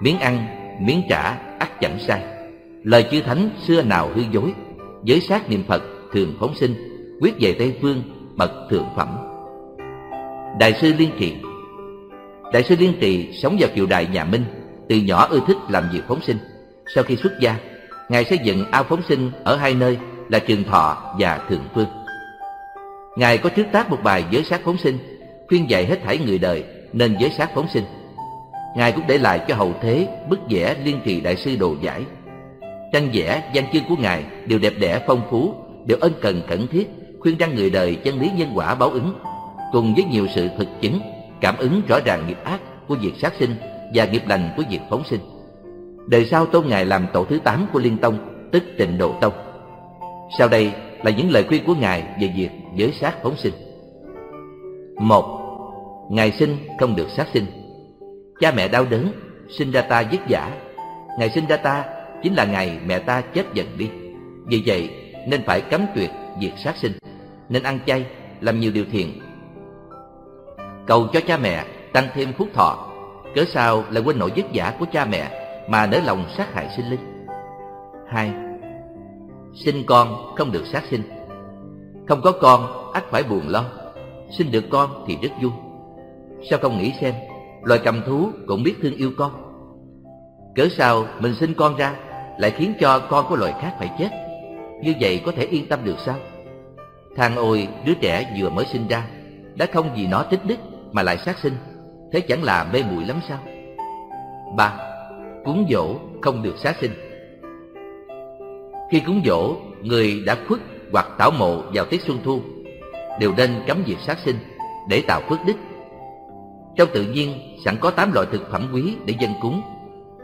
Miếng ăn, miếng trả, ắt chẳng sai. Lời chư thánh xưa nào hư dối Giới sát niệm Phật, thường phóng sinh Quyết về Tây Phương, bậc thượng phẩm. Đại sư Liên Trì. Đại sư Liên Trì sống vào triều đại nhà Minh Từ nhỏ ưa thích làm việc phóng sinh. Sau khi xuất gia Ngài xây dựng ao phóng sinh ở hai nơi là Trường Thọ và Thượng Phương. Ngài có trước tác một bài giới sát phóng sinh Khuyên dạy hết thảy người đời nên giới sát phóng sinh. Ngài cũng để lại cho hậu thế bức vẽ liên trì đại sư đồ giải. Tranh vẽ, văn chương của Ngài đều đẹp đẽ phong phú Đều ân cần cẩn thiết Khuyên răng người đời chân lý nhân quả báo ứng Cùng với nhiều sự thực chứng Cảm ứng rõ ràng nghiệp ác của việc sát sinh Và nghiệp lành của việc phóng sinh. Đời sau tôn Ngài làm tổ thứ 8 của Liên Tông Tức Tịnh Độ Tông. Sau đây là những lời khuyên của Ngài về việc giới sát phóng sinh. Một ngài sinh không được sát sinh. Cha mẹ đau đớn, sinh ra ta vất vả. Ngày sinh ra ta chính là ngày mẹ ta chết dần đi. Vì vậy nên phải cấm tuyệt việc sát sinh. Nên ăn chay, làm nhiều điều thiện. Cầu cho cha mẹ tăng thêm phúc thọ. Cớ sao lại quên nỗi vất vả của cha mẹ Mà nỡ lòng sát hại sinh linh? Hai Sinh con không được sát sinh. Không có con, ắt phải buồn lo. Sinh được con thì rất vui. Sao không nghĩ xem Loài cầm thú cũng biết thương yêu con. Cớ sao mình sinh con ra Lại khiến cho con của loài khác phải chết? Như vậy có thể yên tâm được sao? Thằng ôi, đứa trẻ vừa mới sinh ra, Đã không vì nó tích đức Mà lại sát sinh. Thế chẳng là mê muội lắm sao? Ba, Cúng dỗ không được sát sinh. Khi cúng dỗ, Người đã khuất hoặc tảo mộ vào tiết xuân thu, đều nên cấm việc sát sinh để tạo phước đức. Trong tự nhiên sẵn có tám loại thực phẩm quý để dân cúng,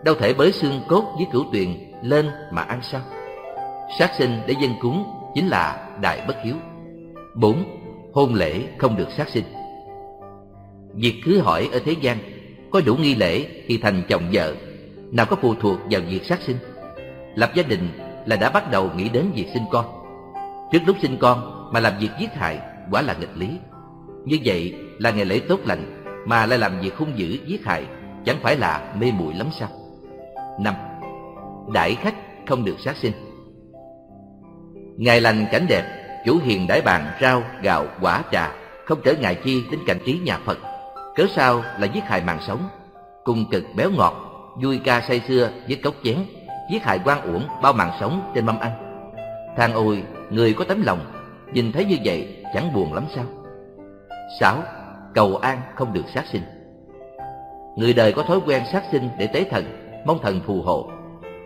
đâu thể bới xương cốt với cửu tuyền lên mà ăn sao? Sát sinh để dân cúng chính là đại bất hiếu. 4. Hôn lễ không được sát sinh. Việc cứ hỏi ở thế gian có đủ nghi lễ thì thành chồng vợ, nào có phụ thuộc vào việc sát sinh. Lập gia đình là đã bắt đầu nghĩ đến việc sinh con. Trước lúc sinh con mà làm việc giết hại quả là nghịch lý. Như vậy là ngày lễ tốt lành mà lại làm việc hung dữ giết hại, chẳng phải là mê muội lắm sao? năm Đãi khách không được sát sinh. Ngày lành cảnh đẹp, chủ hiền đãi bàn rau, gạo, quả trà, không trở ngại chi đến cảnh trí nhà Phật. Cớ sao là giết hại mạng sống, cùng cực béo ngọt, vui ca say xưa với cốc chén, giết hại quan uổng bao mạng sống trên mâm ăn. Thang ôi, người có tấm lòng, nhìn thấy như vậy chẳng buồn lắm sao? Sáu. Cầu an không được sát sinh Người đời có thói quen sát sinh để tế thần, mong thần phù hộ.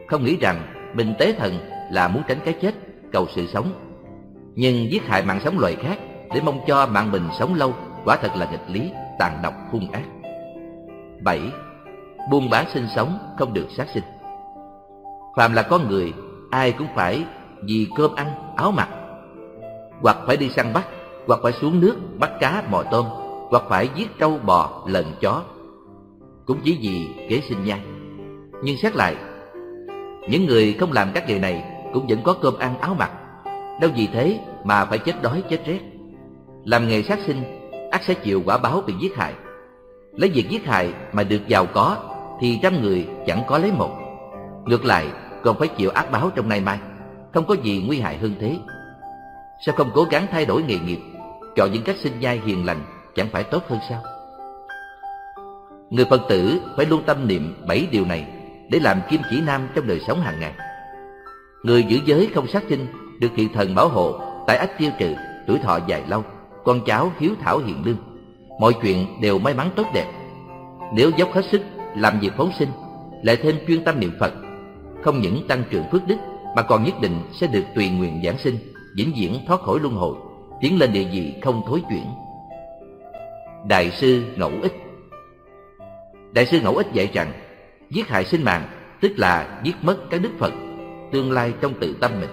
Không nghĩ rằng mình tế thần là muốn tránh cái chết, cầu sự sống. Nhưng giết hại mạng sống loài khác để mong cho mạng mình sống lâu quả thật là nghịch lý, tàn độc, hung ác. 7. Buôn bán sinh sống không được sát sinh Phàm là con người, ai cũng phải vì cơm ăn, áo mặc hoặc phải đi săn bắt, hoặc phải xuống nước bắt cá mò tôm, hoặc phải giết trâu bò, lợn chó. Cũng chỉ vì kế sinh nhai. Nhưng xét lại, những người không làm các nghề này cũng vẫn có cơm ăn áo mặc. Đâu vì thế mà phải chết đói chết rét. Làm nghề sát sinh, ắt sẽ chịu quả báo bị giết hại. Lấy việc giết hại mà được giàu có thì trăm người chẳng có lấy một. Ngược lại, còn phải chịu ác báo trong nay mai. Không có gì nguy hại hơn thế. Sao không cố gắng thay đổi nghề nghiệp Chọn những cách sinh nhai hiền lành Chẳng phải tốt hơn sao? Người Phật tử phải luôn tâm niệm bảy điều này Để làm kim chỉ nam trong đời sống hàng ngày. Người giữ giới không sát sinh Được thiện thần bảo hộ Tại ách tiêu trừ Tuổi thọ dài lâu Con cháu hiếu thảo hiền lương. Mọi chuyện đều may mắn tốt đẹp. Nếu dốc hết sức làm việc phóng sinh Lại thêm chuyên tâm niệm Phật Không những tăng trưởng phước đức Mà còn nhất định sẽ được tùy nguyện giảng sinh vĩnh viễn thoát khỏi luân hồi, tiến lên địa vị không thối chuyển. Đại sư Ngẫu Ích Đại sư Ngẫu Ích dạy rằng, giết hại sinh mạng tức là giết mất các đức Phật tương lai trong tự tâm mình.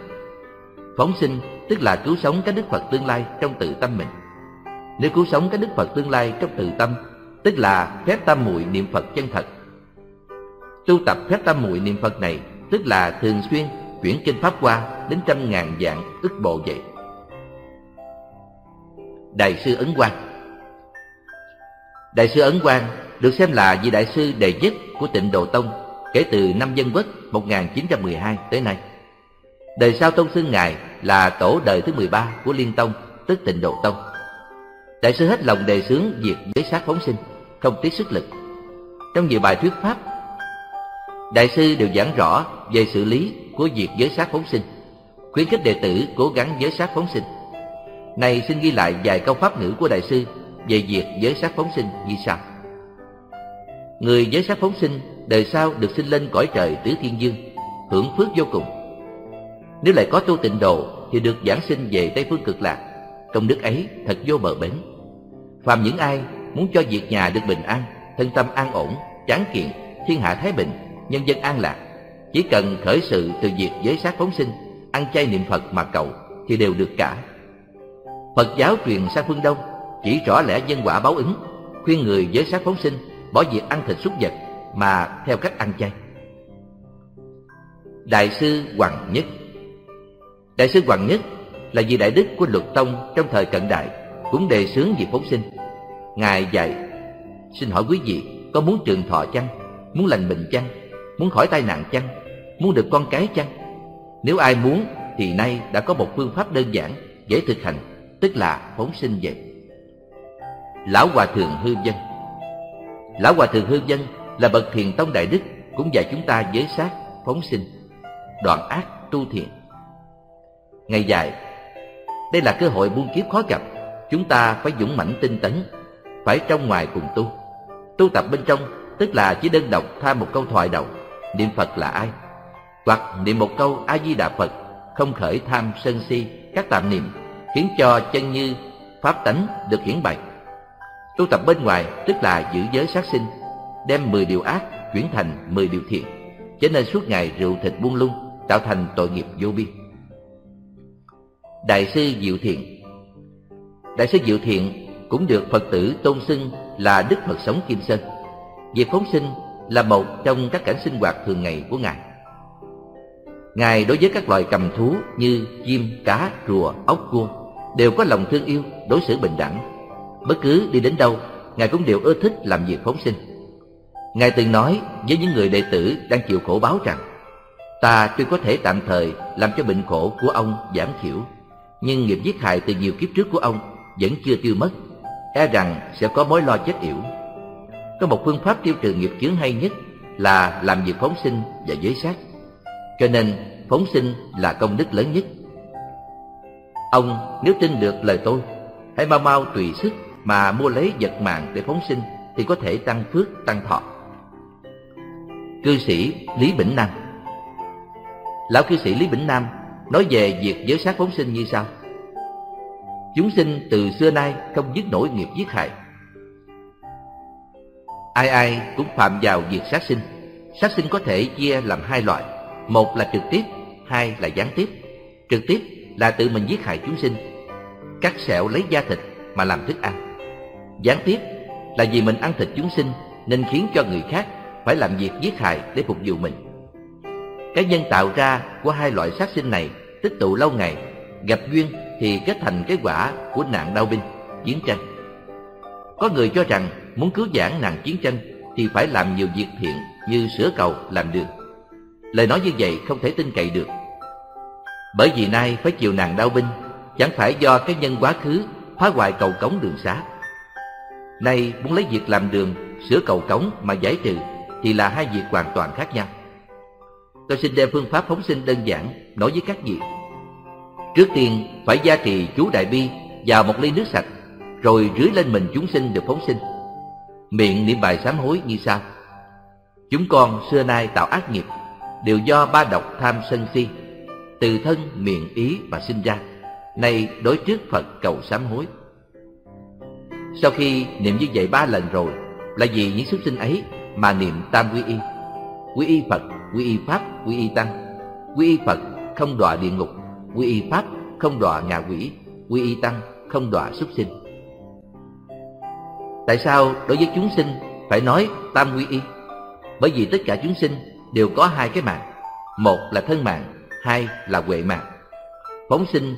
Phóng sinh tức là cứu sống các đức Phật tương lai trong tự tâm mình. nếu cứu sống các đức Phật tương lai trong tự tâm, tức là phép tam muội niệm Phật chân thật. Tu tập phép tam muội niệm Phật này, tức là thường xuyên chuyển kinh pháp qua đến trăm ngàn dạng ức bộ vậy. Đại sư Ấn Quang Đại sư Ấn Quang được xem là vị đại sư đệ nhất của tịnh Độ Tông kể từ năm Dân Quốc 1912 tới nay. Đời sau Tông xưng Ngài là tổ đời thứ 13 của Liên Tông, tức tịnh Độ Tông. Đại sư hết lòng đề xướng việc giới sát phóng sinh, không tiếc sức lực. Trong nhiều bài thuyết pháp, Đại sư đều giảng rõ về xử lý của việc giới sát phóng sinh, khuyến khích đệ tử cố gắng giới sát phóng sinh. Này xin ghi lại vài câu pháp ngữ của đại sư về việc giới sát phóng sinh như sau. Người giới sát phóng sinh đời sau được sinh lên cõi trời tứ thiên dương, hưởng phước vô cùng. Nếu lại có tu tịnh độ thì được giảng sinh về Tây phương cực lạc, công đức ấy thật vô bờ bến. Phàm những ai muốn cho việc nhà được bình an, thân tâm an ổn, tráng kiện, thiên hạ thái bình, nhân dân an lạc, chỉ cần khởi sự từ việc giới sát phóng sinh, ăn chay niệm Phật mà cầu thì đều được cả. Phật giáo truyền sang phương Đông chỉ rõ lẽ nhân quả báo ứng, khuyên người giới sát phóng sinh, bỏ việc ăn thịt súc vật mà theo cách ăn chay. Đại sư Hoàng Nhất Đại sư Hoàng Nhất là vị đại đức của luật tông trong thời cận đại, cũng đề xướng việc phóng sinh. Ngài dạy, xin hỏi quý vị có muốn trường thọ chăng? Muốn lành bệnh chăng? Muốn khỏi tai nạn chăng? Muốn được con cái chăng? Nếu ai muốn thì nay đã có một phương pháp đơn giản, dễ thực hành, tức là phóng sinh vậy. Lão Hòa Thượng Hư Dân Lão Hòa Thượng Hư Dân là bậc thiền tông đại đức cũng dạy chúng ta giới sát, phóng sinh, đoạn ác, tu thiện. Ngày dài, đây là cơ hội buông kiếp khó gặp, chúng ta phải dũng mãnh tinh tấn, phải trong ngoài cùng tu. Tu tập bên trong tức là chỉ đơn độc tham một câu thoại đầu, niệm Phật là ai, hoặc niệm một câu A Di Đà Phật, không khởi tham sân si các tạm niệm, khiến cho chân như pháp tánh được hiển bày. Tu tập bên ngoài tức là giữ giới sát sinh, đem 10 điều ác chuyển thành 10 điều thiện, cho nên suốt ngày rượu thịt buông lung, tạo thành tội nghiệp vô biên. Đại sư Diệu Thiện Đại sư Diệu Thiện cũng được Phật tử tôn xưng là Đức Phật sống Kim Sơn. Việc phóng sinh là một trong các cảnh sinh hoạt thường ngày của Ngài. Ngài đối với các loài cầm thú như chim, cá, rùa, ốc, cua đều có lòng thương yêu, đối xử bình đẳng. Bất cứ đi đến đâu, Ngài cũng đều ưa thích làm việc phóng sinh. Ngài từng nói với những người đệ tử đang chịu khổ báo rằng Ta tuy có thể tạm thời làm cho bệnh khổ của ông giảm thiểu Nhưng nghiệp giết hại từ nhiều kiếp trước của ông vẫn chưa tiêu mất E rằng sẽ có mối lo chết yểu. Có một phương pháp tiêu trừ nghiệp chướng hay nhất là làm việc phóng sinh và giới sát Cho nên phóng sinh là công đức lớn nhất. Ông nếu tin được lời tôi Hãy mau mau tùy sức mà mua lấy vật mạng để phóng sinh Thì có thể tăng phước, tăng thọ. Cư sĩ Lý Bỉnh Nam. Lão cư sĩ Lý Bỉnh Nam nói về việc giới sát phóng sinh như sau. Chúng sinh từ xưa nay không dứt nổi nghiệp giết hại. Ai ai cũng phạm vào việc sát sinh. Sát sinh có thể chia làm hai loại. Một là trực tiếp, hai là gián tiếp. Trực tiếp là tự mình giết hại chúng sinh. Cắt sẹo lấy da thịt mà làm thức ăn. Gián tiếp là vì mình ăn thịt chúng sinh Nên khiến cho người khác phải làm việc giết hại để phục vụ mình. Cái nhân tạo ra của hai loại sát sinh này tích tụ lâu ngày, gặp duyên thì kết thành cái quả của nạn đau binh, chiến tranh. Có người cho rằng muốn cứu giãn nạn chiến tranh thì phải làm nhiều việc thiện như sửa cầu, làm đường. Lời nói như vậy không thể tin cậy được. Bởi vì nay phải chịu nạn đau binh chẳng phải do cái nhân quá khứ phá hoại cầu cống đường xá. Nay muốn lấy việc làm đường, sửa cầu cống mà giải trừ thì là hai việc hoàn toàn khác nhau. Tôi xin đem phương pháp phóng sinh đơn giản nói với các vị. Trước tiên phải gia trì chú Đại Bi vào một ly nước sạch, rồi rưới lên mình chúng sinh được phóng sinh. Miệng niệm bài sám hối như sau. Chúng con xưa nay tạo ác nghiệp, đều do ba độc tham sân si, từ thân, miệng, ý mà sinh ra. Nay đối trước Phật cầu sám hối. Sau khi niệm như vậy ba lần rồi, là vì những xuất sinh ấy mà niệm tam quy y quy y phật quy y pháp quy y tăng quy y phật không đọa địa ngục quy y pháp không đọa ngạ quỷ quy y tăng không đọa súc sinh Tại sao đối với chúng sinh phải nói tam quy y? Bởi vì tất cả chúng sinh đều có hai cái mạng. Một là thân mạng, hai là huệ mạng. Phóng sinh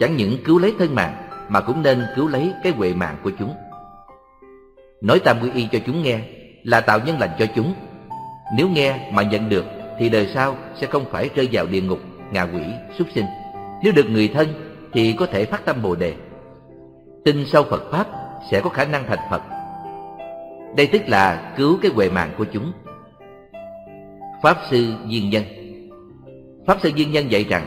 chẳng những cứu lấy thân mạng mà cũng nên cứu lấy cái huệ mạng của chúng. Nói tam quy y cho chúng nghe là tạo nhân lành cho chúng. Nếu nghe mà nhận được thì đời sau sẽ không phải rơi vào địa ngục, ngạ quỷ, súc sinh. Nếu được người thân thì có thể phát tâm Bồ đề. Tin sâu Phật pháp sẽ có khả năng thành Phật. Đây tức là cứu cái huệ mạng của chúng. Pháp sư diên Nhân Pháp sư diên Nhân dạy rằng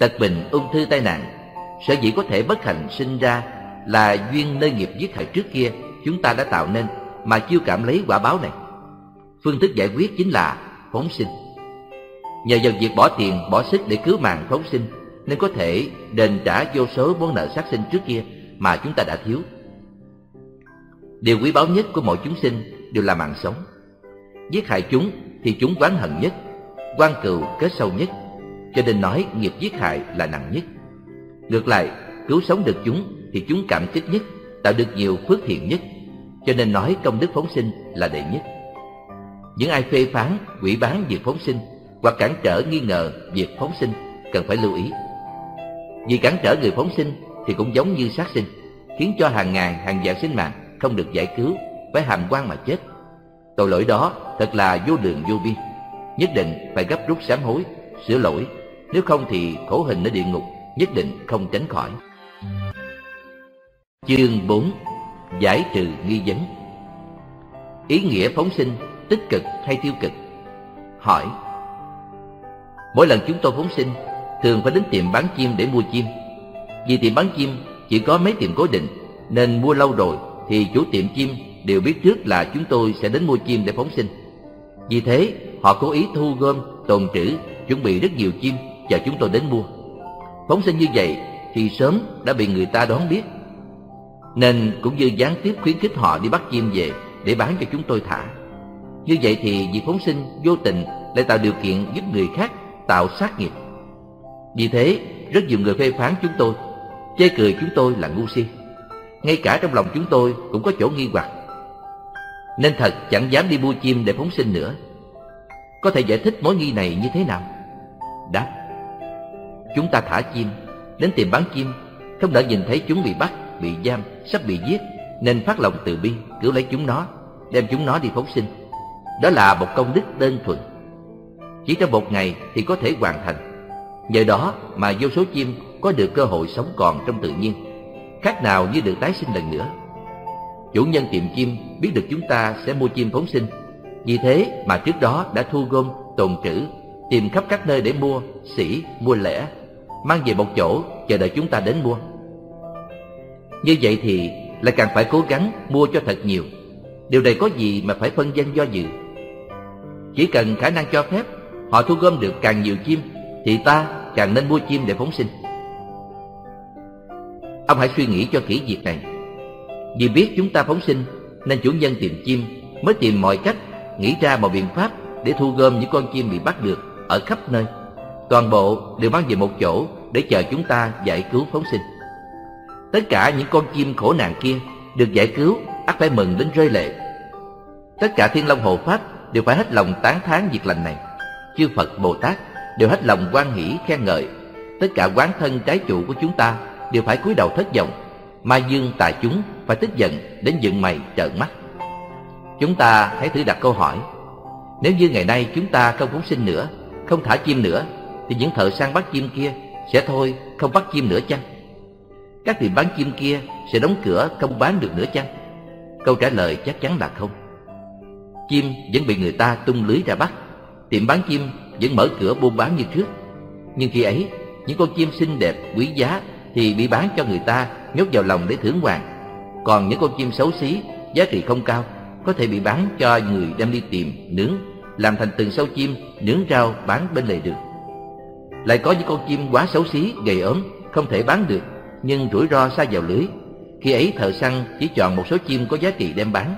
Tật bệnh, ung thư, tai nạn Sở dĩ có thể bất hạnh sinh ra Là duyên nơi nghiệp giết hại trước kia Chúng ta đã tạo nên Mà chưa cảm lấy quả báo này. Phương thức giải quyết chính là phóng sinh. Nhờ vào việc bỏ tiền, bỏ sức để cứu mạng phóng sinh Nên có thể đền trả vô số món nợ sát sinh trước kia Mà chúng ta đã thiếu. Điều quý báu nhất của mọi chúng sinh đều là mạng sống. Giết hại chúng thì chúng oán hận nhất quan cừu kết sâu nhất cho nên nói nghiệp giết hại là nặng nhất ngược lại, cứu sống được chúng thì chúng cảm kích nhất, tạo được nhiều phước thiện nhất. Cho nên nói công đức phóng sinh là đệ nhất. Những ai phê phán, quỷ bán việc phóng sinh, hoặc cản trở nghi ngờ việc phóng sinh, cần phải lưu ý. Vì cản trở người phóng sinh thì cũng giống như sát sinh, khiến cho hàng ngàn, hàng vạn sinh mạng không được giải cứu, phải hàm quan mà chết. Tội lỗi đó thật là vô đường vô biên, nhất định phải gấp rút sám hối, sửa lỗi, nếu không thì khổ hình ở địa ngục nhất định không tránh khỏi. Chương 4 giải trừ nghi vấn. Ý nghĩa phóng sinh tích cực hay tiêu cực? Hỏi. Mỗi lần chúng tôi phóng sinh thường phải đến tiệm bán chim để mua chim. Vì tiệm bán chim chỉ có mấy tiệm cố định nên mua lâu rồi thì chủ tiệm chim đều biết trước là chúng tôi sẽ đến mua chim để phóng sinh. Vì thế, họ cố ý thu gom, tồn trữ, chuẩn bị rất nhiều chim chờ chúng tôi đến mua. Phóng sinh như vậy thì sớm đã bị người ta đoán biết. Nên cũng như gián tiếp khuyến khích họ đi bắt chim về để bán cho chúng tôi thả. Như vậy thì việc phóng sinh vô tình lại tạo điều kiện giúp người khác tạo sát nghiệp. Vì thế, rất nhiều người phê phán chúng tôi, chê cười chúng tôi là ngu si. Ngay cả trong lòng chúng tôi cũng có chỗ nghi hoặc nên thật chẳng dám đi mua chim để phóng sinh nữa Có thể giải thích mối nghi này như thế nào? Đáp Chúng ta thả chim Đến tìm bán chim. Không đã nhìn thấy chúng bị bắt, bị giam, sắp bị giết Nên phát lòng từ bi Cứu lấy chúng nó Đem chúng nó đi phóng sinh. Đó là một công đức đơn thuần. Chỉ trong một ngày thì có thể hoàn thành. Nhờ đó mà vô số chim có được cơ hội sống còn trong tự nhiên Khác nào như được tái sinh lần nữa. Chủ nhân tiệm chim biết được chúng ta sẽ mua chim phóng sinh. Vì thế mà trước đó đã thu gom, tồn trữ Tìm khắp các nơi để mua, sỉ, mua lẻ. Mang về một chỗ, chờ đợi chúng ta đến mua. Như vậy thì lại càng phải cố gắng mua cho thật nhiều. Điều này có gì mà phải phân dân do dự. Chỉ cần khả năng cho phép Họ thu gom được càng nhiều chim Thì ta càng nên mua chim để phóng sinh. Ông hãy suy nghĩ cho kỹ việc này. Vì biết chúng ta phóng sinh Nên chủ nhân tìm chim Mới tìm mọi cách Nghĩ ra một biện pháp Để thu gom những con chim bị bắt được Ở khắp nơi. Toàn bộ đều mang về một chỗ Để chờ chúng ta giải cứu phóng sinh Tất cả những con chim khổ nạn kia Được giải cứu ắt phải mừng đến rơi lệ Tất cả thiên long hộ pháp Đều phải hết lòng tán thán việc lành này Chư Phật Bồ Tát Đều hết lòng quan hỷ khen ngợi Tất cả quán thân trái chủ của chúng ta Đều phải cúi đầu thất vọng Ma dương tà chúng phải tức giận đến dựng mày trợn mắt. Chúng ta hãy thử đặt câu hỏi. Nếu như ngày nay chúng ta không phóng sinh nữa, không thả chim nữa, thì những thợ săn bắt chim kia sẽ thôi không bắt chim nữa chăng? Các tiệm bán chim kia sẽ đóng cửa không bán được nữa chăng? Câu trả lời chắc chắn là không. Chim vẫn bị người ta tung lưới ra bắt, tiệm bán chim vẫn mở cửa buôn bán như trước. Nhưng khi ấy, những con chim xinh đẹp, quý giá thì bị bán cho người ta nhốt vào lòng để thưởng hoàng còn những con chim xấu xí giá trị không cao có thể bị bán cho người đem đi tìm nướng làm thành từng sâu chim nướng rau bán bên lề đường lại có những con chim quá xấu xí, gầy ốm, không thể bán được, nhưng rủi ro xa vào lưới. Khi ấy thợ săn chỉ chọn một số chim có giá trị đem bán.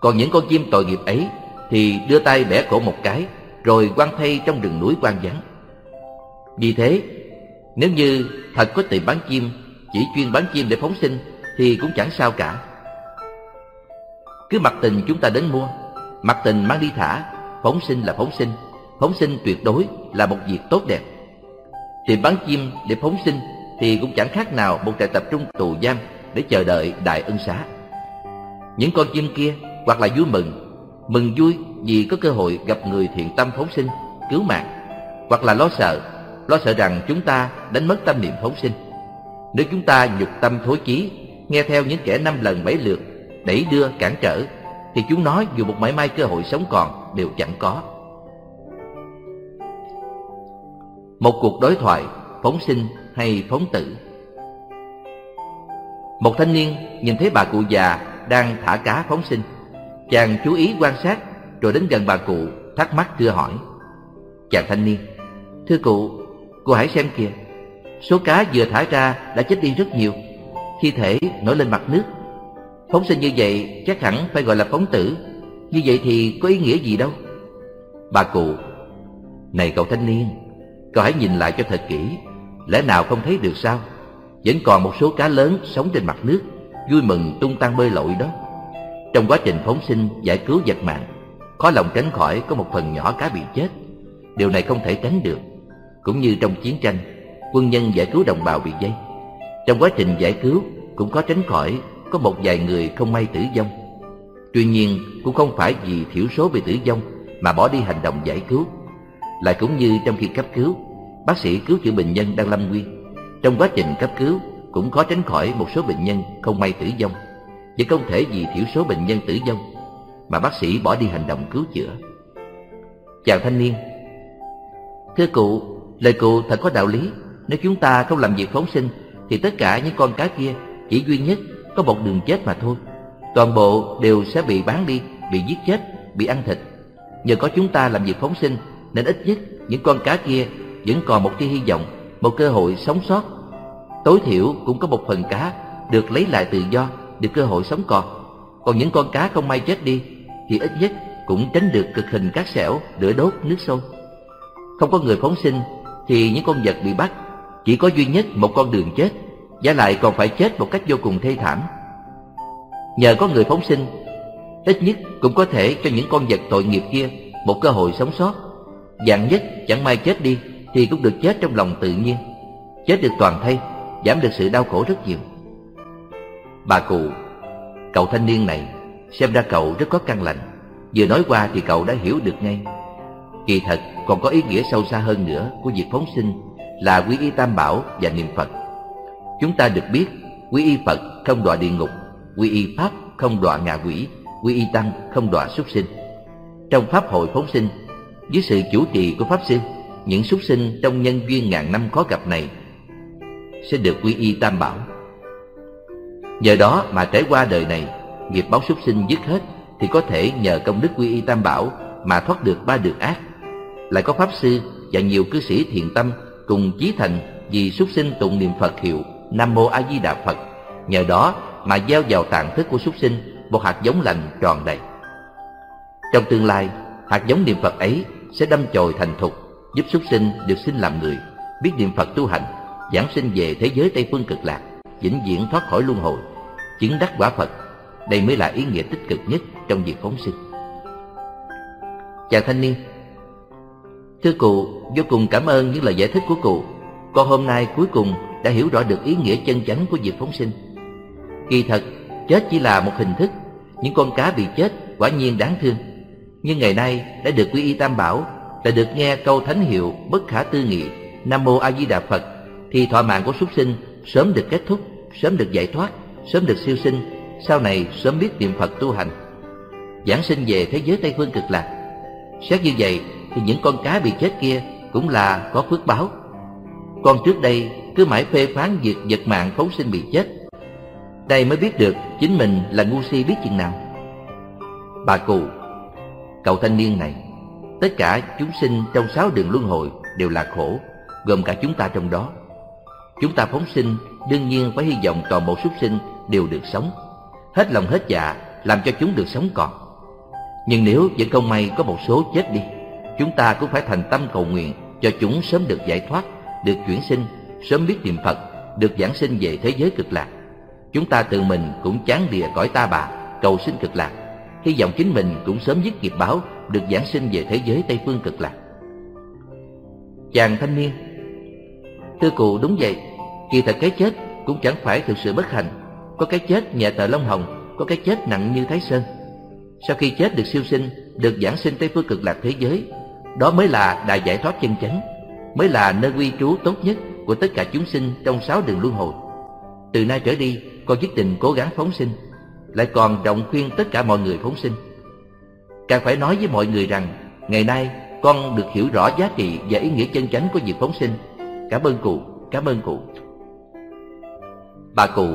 Còn những con chim tội nghiệp ấy thì đưa tay bẻ cổ một cái, rồi quăng thay trong rừng núi quan vắng. Vì thế, nếu như thật có tiệm bán chim, chỉ chuyên bán chim để phóng sinh, thì cũng chẳng sao cả. Cứ mặc tình chúng ta đến mua, Mặc tình mang đi thả, Phóng sinh là phóng sinh. Phóng sinh tuyệt đối là một việc tốt đẹp. Tìm bắn chim để phóng sinh Thì cũng chẳng khác nào một trại tập trung tù giam Để chờ đợi đại ân xá. Những con chim kia, hoặc là vui mừng Mừng vui vì có cơ hội gặp người thiện tâm phóng sinh, Cứu mạng, Hoặc là lo sợ Lo sợ rằng chúng ta đánh mất tâm niệm phóng sinh. Nếu chúng ta nhục tâm thối chí, Nghe theo những kẻ năm lần bảy lượt Đẩy đưa cản trở, Thì chúng nói dù một mảy may cơ hội sống còn Đều chẳng có. Một cuộc đối thoại phóng sinh hay phóng tử. Một thanh niên nhìn thấy bà cụ già đang thả cá phóng sinh. Chàng chú ý quan sát rồi đến gần bà cụ thắc mắc thưa hỏi. Chàng thanh niên Thưa cụ, cô hãy xem kìa. Số cá vừa thả ra đã chết đi rất nhiều. Thi thể nổi lên mặt nước. Phóng sinh như vậy chắc hẳn phải gọi là phóng tử. Như vậy thì có ý nghĩa gì đâu? Bà cụ Này cậu thanh niên Cậu hãy nhìn lại cho thật kỹ. Lẽ nào không thấy được sao? Vẫn còn một số cá lớn sống trên mặt nước, Vui mừng tung tăng bơi lội đó. Trong quá trình phóng sinh, giải cứu vật mạng, Khó lòng tránh khỏi có một phần nhỏ cá bị chết. Điều này không thể tránh được. Cũng như trong chiến tranh, Quân nhân giải cứu đồng bào bị dây Trong quá trình giải cứu, Cũng có tránh khỏi Có một vài người không may tử vong. Tuy nhiên, cũng không phải vì thiểu số bị tử vong Mà bỏ đi hành động giải cứu. Lại cũng như trong khi cấp cứu Bác sĩ cứu chữa bệnh nhân đang lâm nguy. Trong quá trình cấp cứu Cũng khó tránh khỏi một số bệnh nhân không may tử vong. Nhưng không thể vì thiểu số bệnh nhân tử vong Mà bác sĩ bỏ đi hành động cứu chữa. Chàng thanh niên Thưa cụ, lời cụ thật có đạo lý. Nếu chúng ta không làm việc phóng sinh Thì tất cả những con cá kia Chỉ duy nhất có một đường chết mà thôi. Toàn bộ đều sẽ bị bán đi Bị giết chết, bị ăn thịt. Nhờ có chúng ta làm việc phóng sinh Nên ít nhất những con cá kia vẫn còn một tia hy vọng, Một cơ hội sống sót. Tối thiểu cũng có một phần cá Được lấy lại tự do, Được cơ hội sống còn. Còn những con cá không may chết đi Thì ít nhất cũng tránh được cực hình cát xẻo Lửa đốt, nước sôi. Không có người phóng sinh thì những con vật bị bắt chỉ có duy nhất một con đường chết và lại còn phải chết một cách vô cùng thê thảm. Nhờ có người phóng sinh, ít nhất cũng có thể cho những con vật tội nghiệp kia một cơ hội sống sót. Dạng nhất chẳng may chết đi thì cũng được chết trong lòng tự nhiên chết được toàn thây giảm được sự đau khổ rất nhiều bà cụ cậu thanh niên này xem ra cậu rất có căn lành vừa nói qua thì cậu đã hiểu được ngay Kỳ thật còn có ý nghĩa sâu xa hơn nữa của việc phóng sinh là quy y tam bảo và niệm Phật. Chúng ta được biết quy y Phật không đọa địa ngục, quy y Pháp không đọa ngạ quỷ, quy y Tăng không đọa súc sinh. Trong Pháp hội phóng sinh, dưới sự chủ trì của Pháp Sư, những súc sinh trong nhân duyên ngàn năm khó gặp này sẽ được quy y tam bảo. Nhờ đó mà trải qua đời này, nghiệp báo súc sinh dứt hết thì có thể nhờ công đức quy y tam bảo mà thoát được ba đường ác lại có pháp sư và nhiều cư sĩ thiện tâm cùng chí thành vì súc sinh tụng niệm Phật hiệu Nam Mô A Di Đà Phật. Nhờ đó mà gieo vào tạng thức của súc sinh một hạt giống lành tròn đầy. Trong tương lai, hạt giống niệm Phật ấy sẽ đâm chồi thành thục, giúp súc sinh được sinh làm người, biết niệm Phật tu hành, giảng sinh về thế giới Tây phương cực lạc, vĩnh viễn thoát khỏi luân hồi, chứng đắc quả Phật. Đây mới là ý nghĩa tích cực nhất trong việc phóng sinh. Chàng thanh niên Thưa cụ, vô cùng cảm ơn những lời giải thích của cụ. Con hôm nay cuối cùng đã hiểu rõ được ý nghĩa chân chánh của việc phóng sinh. Kỳ thật, chết chỉ là một hình thức. Những con cá bị chết quả nhiên đáng thương. Nhưng ngày nay đã được quy y tam bảo, đã được nghe câu thánh hiệu bất khả tư nghị Nam Mô A Di Đà Phật, thì thọ mạng của súc sinh sớm được kết thúc, sớm được giải thoát, sớm được siêu sinh, sau này sớm biết niệm Phật tu hành. Giảng sinh về thế giới Tây Phương cực lạc. Xét như vậy thì những con cá bị chết kia cũng là có phước báo. Con trước đây cứ mãi phê phán việc vật mạng phóng sinh bị chết. Đây mới biết được chính mình là ngu si biết chừng nào. Bà cụ, cậu thanh niên này, tất cả chúng sinh trong sáu đường luân hồi đều là khổ, gồm cả chúng ta trong đó. Chúng ta phóng sinh đương nhiên phải hy vọng toàn bộ súc sinh đều được sống, hết lòng hết dạ làm cho chúng được sống còn. Nhưng nếu vẫn không may có một số chết đi chúng ta cũng phải thành tâm cầu nguyện cho chúng sớm được giải thoát, được chuyển sinh, sớm biết niệm Phật, được giảng sinh về thế giới cực lạc. Chúng ta tự mình cũng chán địa cõi ta bà, cầu sinh cực lạc, hy vọng chính mình cũng sớm dứt nghiệp báo được giảng sinh về thế giới Tây Phương cực lạc. Chàng thanh niên Thưa cụ đúng vậy, kỳ thật cái chết cũng chẳng phải thực sự bất hạnh. Có cái chết nhẹ tờ lông hồng, có cái chết nặng như Thái Sơn. Sau khi chết được siêu sinh, được giảng sinh Tây Phương cực lạc thế giới, đó mới là đại giải thoát chân chánh, mới là nơi quy trú tốt nhất của tất cả chúng sinh trong sáu đường luân hồi. Từ nay trở đi, con quyết định cố gắng phóng sinh, lại còn rộng khuyên tất cả mọi người phóng sinh. Càng phải nói với mọi người rằng, ngày nay con được hiểu rõ giá trị và ý nghĩa chân chánh của việc phóng sinh. Cảm ơn cụ, cảm ơn cụ. Bà cụ,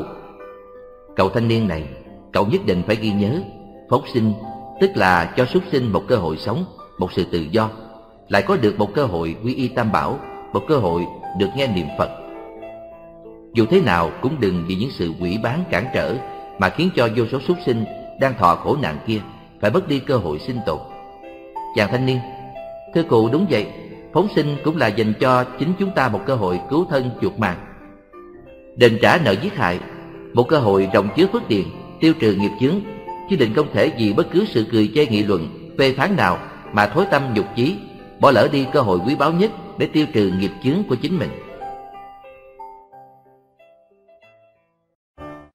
cậu thanh niên này, cậu nhất định phải ghi nhớ, phóng sinh tức là cho súc sinh một cơ hội sống, một sự tự do, lại có được một cơ hội quy y tam bảo, một cơ hội được nghe niệm Phật. Dù thế nào cũng đừng vì những sự quỷ bán cản trở mà khiến cho vô số súc sinh đang thọ khổ nạn kia phải mất đi cơ hội sinh tồn. Chàng thanh niên, thưa cụ đúng vậy, phóng sinh cũng là dành cho chính chúng ta một cơ hội cứu thân chuộc mạng. Đền trả nợ giết hại, một cơ hội rộng chứa phước điền, tiêu trừ nghiệp chướng, chứ định không thể vì bất cứ sự cười chê nghị luận, phê phán nào mà thối tâm nhục chí, bỏ lỡ đi cơ hội quý báu nhất để tiêu trừ nghiệp chướng của chính mình.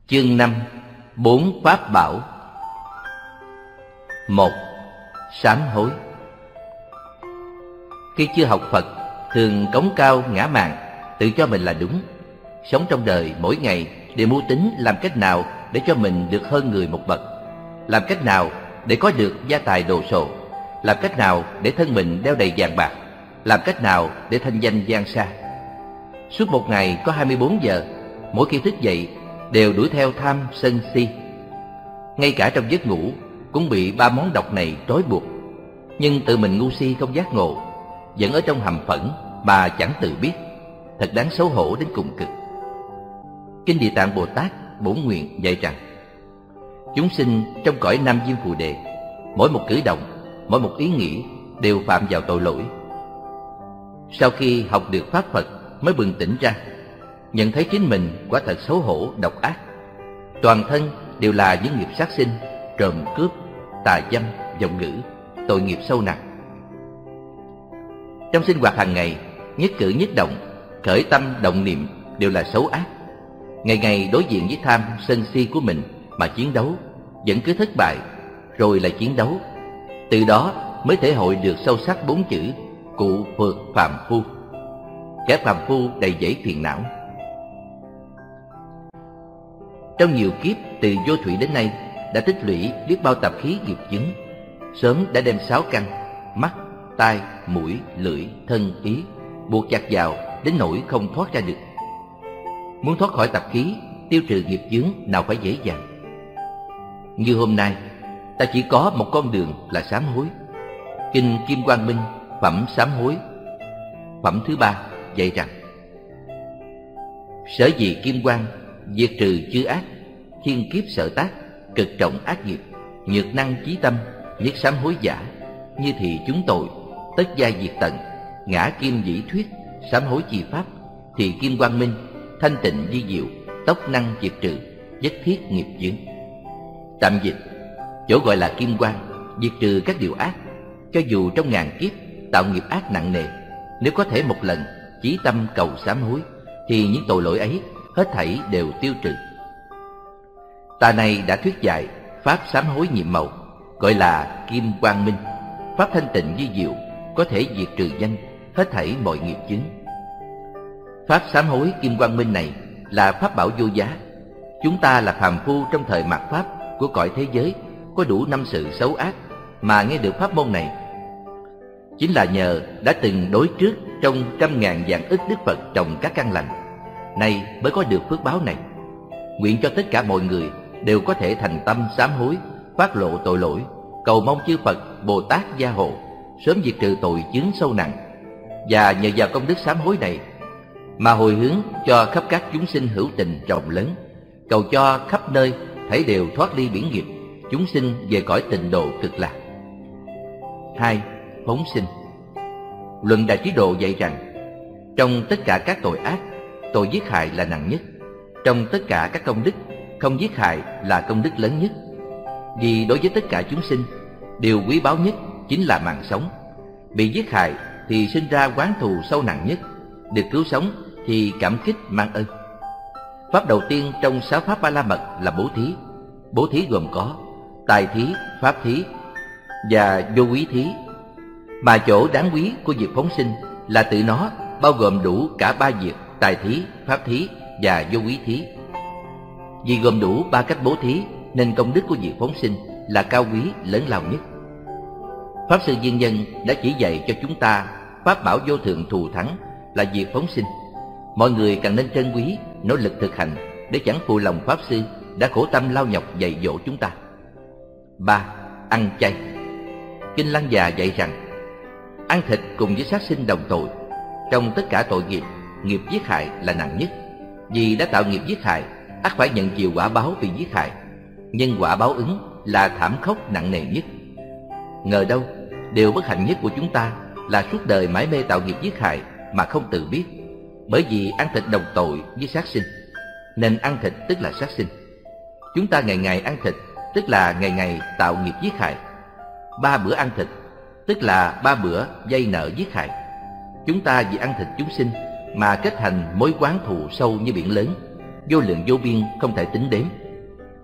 Chương năm, Bốn Pháp Bảo một Sám hối Khi chưa học Phật, thường cống cao ngã mạn, tự cho mình là đúng. Sống trong đời mỗi ngày đều mưu tính làm cách nào để cho mình được hơn người một bậc. Làm cách nào để có được gia tài đồ sộ. Làm cách nào để thân mình đeo đầy vàng bạc. Làm cách nào để thanh danh gian xa. Suốt một ngày có 24 giờ, mỗi khi thức dậy đều đuổi theo tham sân si. Ngay cả trong giấc ngủ cũng bị ba món độc này trói buộc. Nhưng tự mình ngu si không giác ngộ, vẫn ở trong hầm phẫn mà chẳng tự biết, thật đáng xấu hổ đến cùng cực. Kinh Địa Tạng Bồ Tát bổn nguyện dạy rằng: Chúng sinh trong cõi Nam Diêm Phù Đề, mỗi một cử động, mỗi một ý nghĩ đều phạm vào tội lỗi. Sau khi học được pháp Phật mới bừng tỉnh ra, nhận thấy chính mình quả thật xấu hổ, độc ác. Toàn thân đều là những nghiệp sát sinh, trộm cướp, tà dâm, vọng ngữ, tội nghiệp sâu nặng. Trong sinh hoạt hàng ngày, nhất cử nhất động, khởi tâm động niệm đều là xấu ác. Ngày ngày đối diện với tham, sân si của mình mà chiến đấu, vẫn cứ thất bại, rồi lại chiến đấu. Từ đó mới thể hội được sâu sắc bốn chữ cụ phượt phàm phu. Kẻ phàm phu đầy dẫy phiền não. Trong nhiều kiếp từ vô thủy đến nay đã tích lũy biết bao tập khí nghiệp chứng, sớm đã đem sáu căn, mắt, tai, mũi, lưỡi, thân, ý buộc chặt vào đến nỗi không thoát ra được. Muốn thoát khỏi tập khí, tiêu trừ nghiệp chướng nào phải dễ dàng. Như hôm nay, ta chỉ có một con đường là sám hối. Kinh Kim Quang Minh, phẩm sám hối. Phẩm thứ ba dạy rằng: Sở dĩ Kim Quang diệt trừ chư ác, thiên kiếp sợ tác, cực trọng ác nghiệp, nhược năng chí tâm, nhất sám hối giả, như thì chúng tội, tất gia diệt tận, ngã kim dĩ thuyết, sám hối chi pháp, thì kim quang minh, thanh tịnh di diệu, tốc năng diệt trừ, nhất thiết nghiệp dưỡng Tạm dịch, chỗ gọi là kim quang, diệt trừ các điều ác, cho dù trong ngàn kiếp tạo nghiệp ác nặng nề, nếu có thể một lần chí tâm cầu sám hối, thì những tội lỗi ấy hết thảy đều tiêu trừ. Ta này đã thuyết dạy pháp sám hối nhiệm màu, gọi là kim quang minh, pháp thanh tịnh di diệu, có thể diệt trừ danh hết thảy mọi nghiệp chứng. Pháp sám hối kim quang minh này là pháp bảo vô giá. Chúng ta là phàm phu trong thời mạt pháp của cõi thế giới, có đủ năm sự xấu ác mà nghe được pháp môn này. Chính là nhờ đã từng đối trước trong trăm ngàn dạng ức Đức Phật trồng các căn lành, nay mới có được phước báo này. Nguyện cho tất cả mọi người đều có thể thành tâm sám hối, phát lộ tội lỗi, cầu mong chư Phật, Bồ Tát gia hộ, sớm diệt trừ tội chướng sâu nặng. Và nhờ vào công đức sám hối này, mà hồi hướng cho khắp các chúng sinh hữu tình rộng lớn, cầu cho khắp nơi thấy đều thoát ly biển nghiệp, chúng sinh về cõi tịnh độ cực lạc. hai Phóng sinh Luận Đại Trí Độ dạy rằng, trong tất cả các tội ác, tội giết hại là nặng nhất. Trong tất cả các công đức không giết hại là công đức lớn nhất. Vì đối với tất cả chúng sinh, điều quý báu nhất chính là mạng sống. Bị giết hại thì sinh ra quán thù sâu nặng nhất, được cứu sống thì cảm kích mang ơn. Pháp đầu tiên trong sáu pháp ba la mật là bố thí. Bố thí gồm có tài thí, pháp thí và vô quý thí. Mà chỗ đáng quý của việc phóng sinh là tự nó bao gồm đủ cả ba việc tài thí, pháp thí và vô quý thí. Vì gồm đủ ba cách bố thí nên công đức của việc phóng sinh là cao quý lớn lao nhất. Pháp sư Diên Nhân đã chỉ dạy cho chúng ta pháp bảo vô thượng thù thắng là việc phóng sinh. Mọi người cần nên trân quý, nỗ lực thực hành để chẳng phụ lòng pháp sư đã khổ tâm lao nhọc dạy dỗ chúng ta. 3. Ăn chay Kinh Lăng Già dạy rằng Ăn thịt cùng với sát sinh đồng tội Trong tất cả tội nghiệp, nghiệp giết hại là nặng nhất Vì đã tạo nghiệp giết hại, ắt phải nhận chịu quả báo vì giết hại. Nhưng quả báo ứng là thảm khốc nặng nề nhất. Ngờ đâu, điều bất hạnh nhất của chúng ta là suốt đời mãi mê tạo nghiệp giết hại mà không tự biết. Bởi vì ăn thịt đồng tội với sát sinh. Nên ăn thịt tức là sát sinh. Chúng ta ngày ngày ăn thịt tức là ngày ngày tạo nghiệp giết hại. Ba bữa ăn thịt, tức là ba bữa dây nợ giết hại. Chúng ta vì ăn thịt chúng sinh mà kết thành mối quán thù sâu như biển lớn, vô lượng vô biên không thể tính đếm.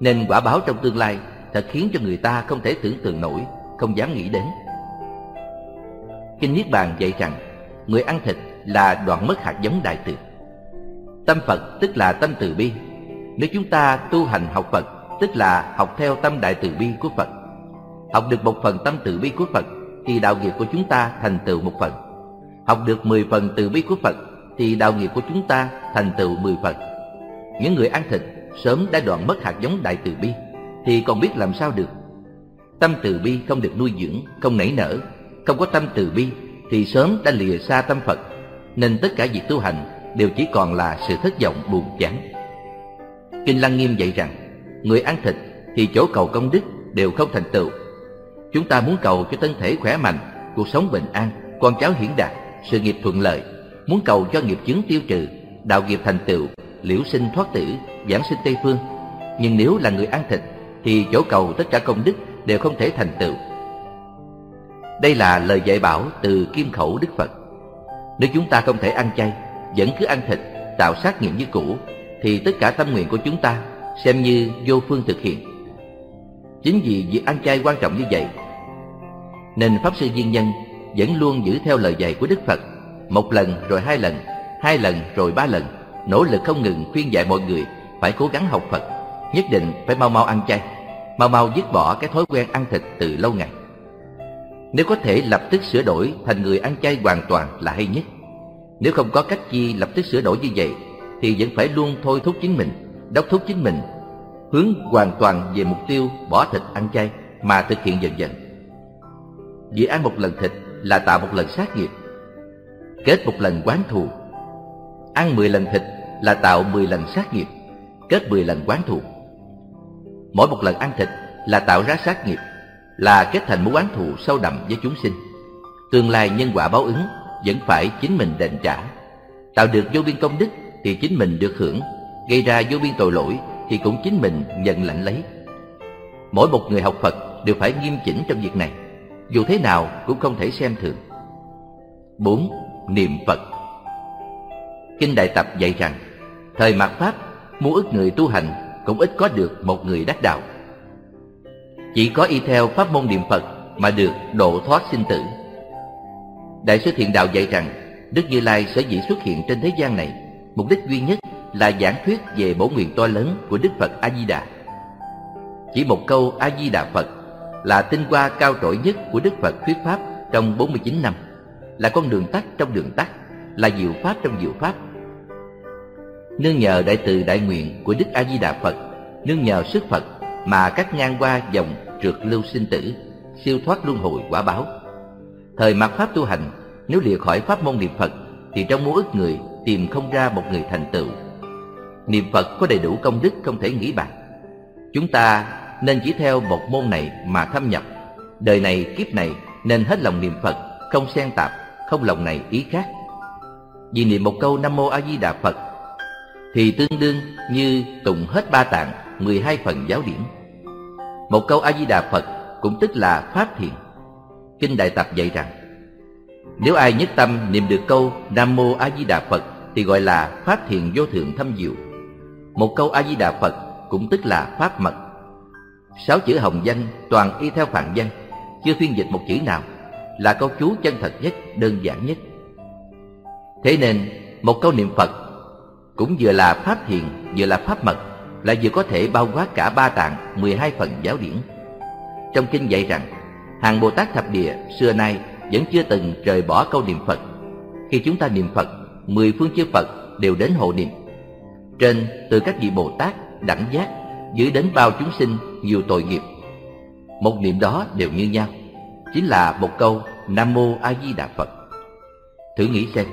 Nên quả báo trong tương lai thật khiến cho người ta không thể tưởng tượng nổi, không dám nghĩ đến. Kinh Niết Bàn dạy rằng, người ăn thịt là đoạn mất hạt giống đại từ. Tâm Phật tức là tâm từ bi. Nếu chúng ta tu hành học Phật tức là học theo tâm đại từ bi của Phật. Học được một phần tâm từ bi của Phật thì đạo nghiệp của chúng ta thành tựu một phần. Học được mười phần từ bi của Phật thì đạo nghiệp của chúng ta thành tựu mười phần. Những người ăn thịt sớm đã đoạn mất hạt giống đại từ bi thì còn biết làm sao được. Tâm từ bi không được nuôi dưỡng, không nảy nở, không có tâm từ bi thì sớm đã lìa xa tâm Phật, nên tất cả việc tu hành đều chỉ còn là sự thất vọng buồn chán. Kinh Lăng Nghiêm dạy rằng người ăn thịt thì chỗ cầu công đức đều không thành tựu. Chúng ta muốn cầu cho thân thể khỏe mạnh, cuộc sống bình an, con cháu hiển đạt, sự nghiệp thuận lợi, muốn cầu cho nghiệp chứng tiêu trừ, đạo nghiệp thành tựu, liễu sinh thoát tử, giảng sinh Tây phương. Nhưng nếu là người ăn thịt thì chỗ cầu tất cả công đức đều không thể thành tựu. Đây là lời dạy bảo từ kim khẩu Đức Phật. Nếu chúng ta không thể ăn chay, vẫn cứ ăn thịt, tạo sát nghiệm như cũ, thì tất cả tâm nguyện của chúng ta xem như vô phương thực hiện. Chính vì việc ăn chay quan trọng như vậy, nên Pháp Sư viên Nhân vẫn luôn giữ theo lời dạy của Đức Phật, một lần rồi hai lần, hai lần rồi ba lần, nỗ lực không ngừng khuyên dạy mọi người phải cố gắng học Phật, nhất định phải mau mau ăn chay, mau mau dứt bỏ cái thói quen ăn thịt từ lâu ngày. Nếu có thể lập tức sửa đổi thành người ăn chay hoàn toàn là hay nhất. Nếu không có cách chi lập tức sửa đổi như vậy, thì vẫn phải luôn thôi thúc chính mình đốc thúc chính mình hướng hoàn toàn về mục tiêu bỏ thịt ăn chay mà thực hiện dần dần. Vì ăn một lần thịt là tạo một lần sát nghiệp, kết một lần quán thù. Ăn mười lần thịt là tạo mười lần sát nghiệp, kết mười lần quán thù. Mỗi một lần ăn thịt là tạo ra sát nghiệp, là kết thành mối quán thù sâu đậm với chúng sinh. Tương lai nhân quả báo ứng vẫn phải chính mình đền trả. Tạo được vô biên công đức thì chính mình được hưởng gây ra vô biên tội lỗi thì cũng chính mình nhận lãnh lấy. Mỗi một người học Phật đều phải nghiêm chỉnh trong việc này, dù thế nào cũng không thể xem thường. 4. Niệm Phật Kinh Đại Tập dạy rằng, thời mạt Pháp, muốn ức người tu hành cũng ít có được một người đắc đạo. Chỉ có y theo pháp môn niệm Phật mà được độ thoát sinh tử. Đại sư Thiện Đạo dạy rằng, Đức Như Lai sẽ dĩ xuất hiện trên thế gian này, mục đích duy nhất là giảng thuyết về bổ nguyện to lớn của Đức Phật A Di Đà. Chỉ một câu A Di Đà Phật là tinh hoa cao trội nhất của Đức Phật thuyết pháp trong 49 năm, là con đường tắt trong đường tắt, là diệu pháp trong diệu pháp. Nương nhờ đại từ đại nguyện của Đức A Di Đà Phật, nương nhờ sức Phật mà cách ngang qua dòng trượt lưu sinh tử, siêu thoát luân hồi quả báo. Thời mặt pháp tu hành, nếu lìa khỏi pháp môn niệm Phật thì trong muôn ức người tìm không ra một người thành tựu niệm Phật có đầy đủ công đức không thể nghĩ bàn. Chúng ta nên chỉ theo một môn này mà thâm nhập. Đời này kiếp này nên hết lòng niệm Phật, không xen tạp, không lòng này ý khác. Vì niệm một câu Nam Mô A Di Đà Phật thì tương đương như tụng hết ba tạng, 12 phần giáo điển. Một câu A-di-đà Phật cũng tức là Pháp Thiện. Kinh Đại Tập dạy rằng, nếu ai nhất tâm niệm được câu Nam Mô A Di Đà Phật thì gọi là Pháp Thiền Vô Thượng Thâm Diệu. Một câu A Di Đà Phật cũng tức là Pháp Mật. Sáu chữ hồng danh toàn y theo phạn danh, chưa phiên dịch một chữ nào, là câu chú chân thật nhất, đơn giản nhất. Thế nên, một câu niệm Phật cũng vừa là Pháp Thiền, vừa là Pháp Mật, lại vừa có thể bao quát cả ba tạng, 12 phần giáo điển. Trong kinh dạy rằng, hàng Bồ Tát thập địa xưa nay vẫn chưa từng rời bỏ câu niệm Phật. Khi chúng ta niệm Phật, mười phương chư Phật đều đến hộ niệm. Trên từ các vị Bồ Tát, đẳng giác, dưới đến bao chúng sinh nhiều tội nghiệp. Một niệm đó đều như nhau, chính là một câu Nam Mô A Di Đà Phật. Thử nghĩ xem,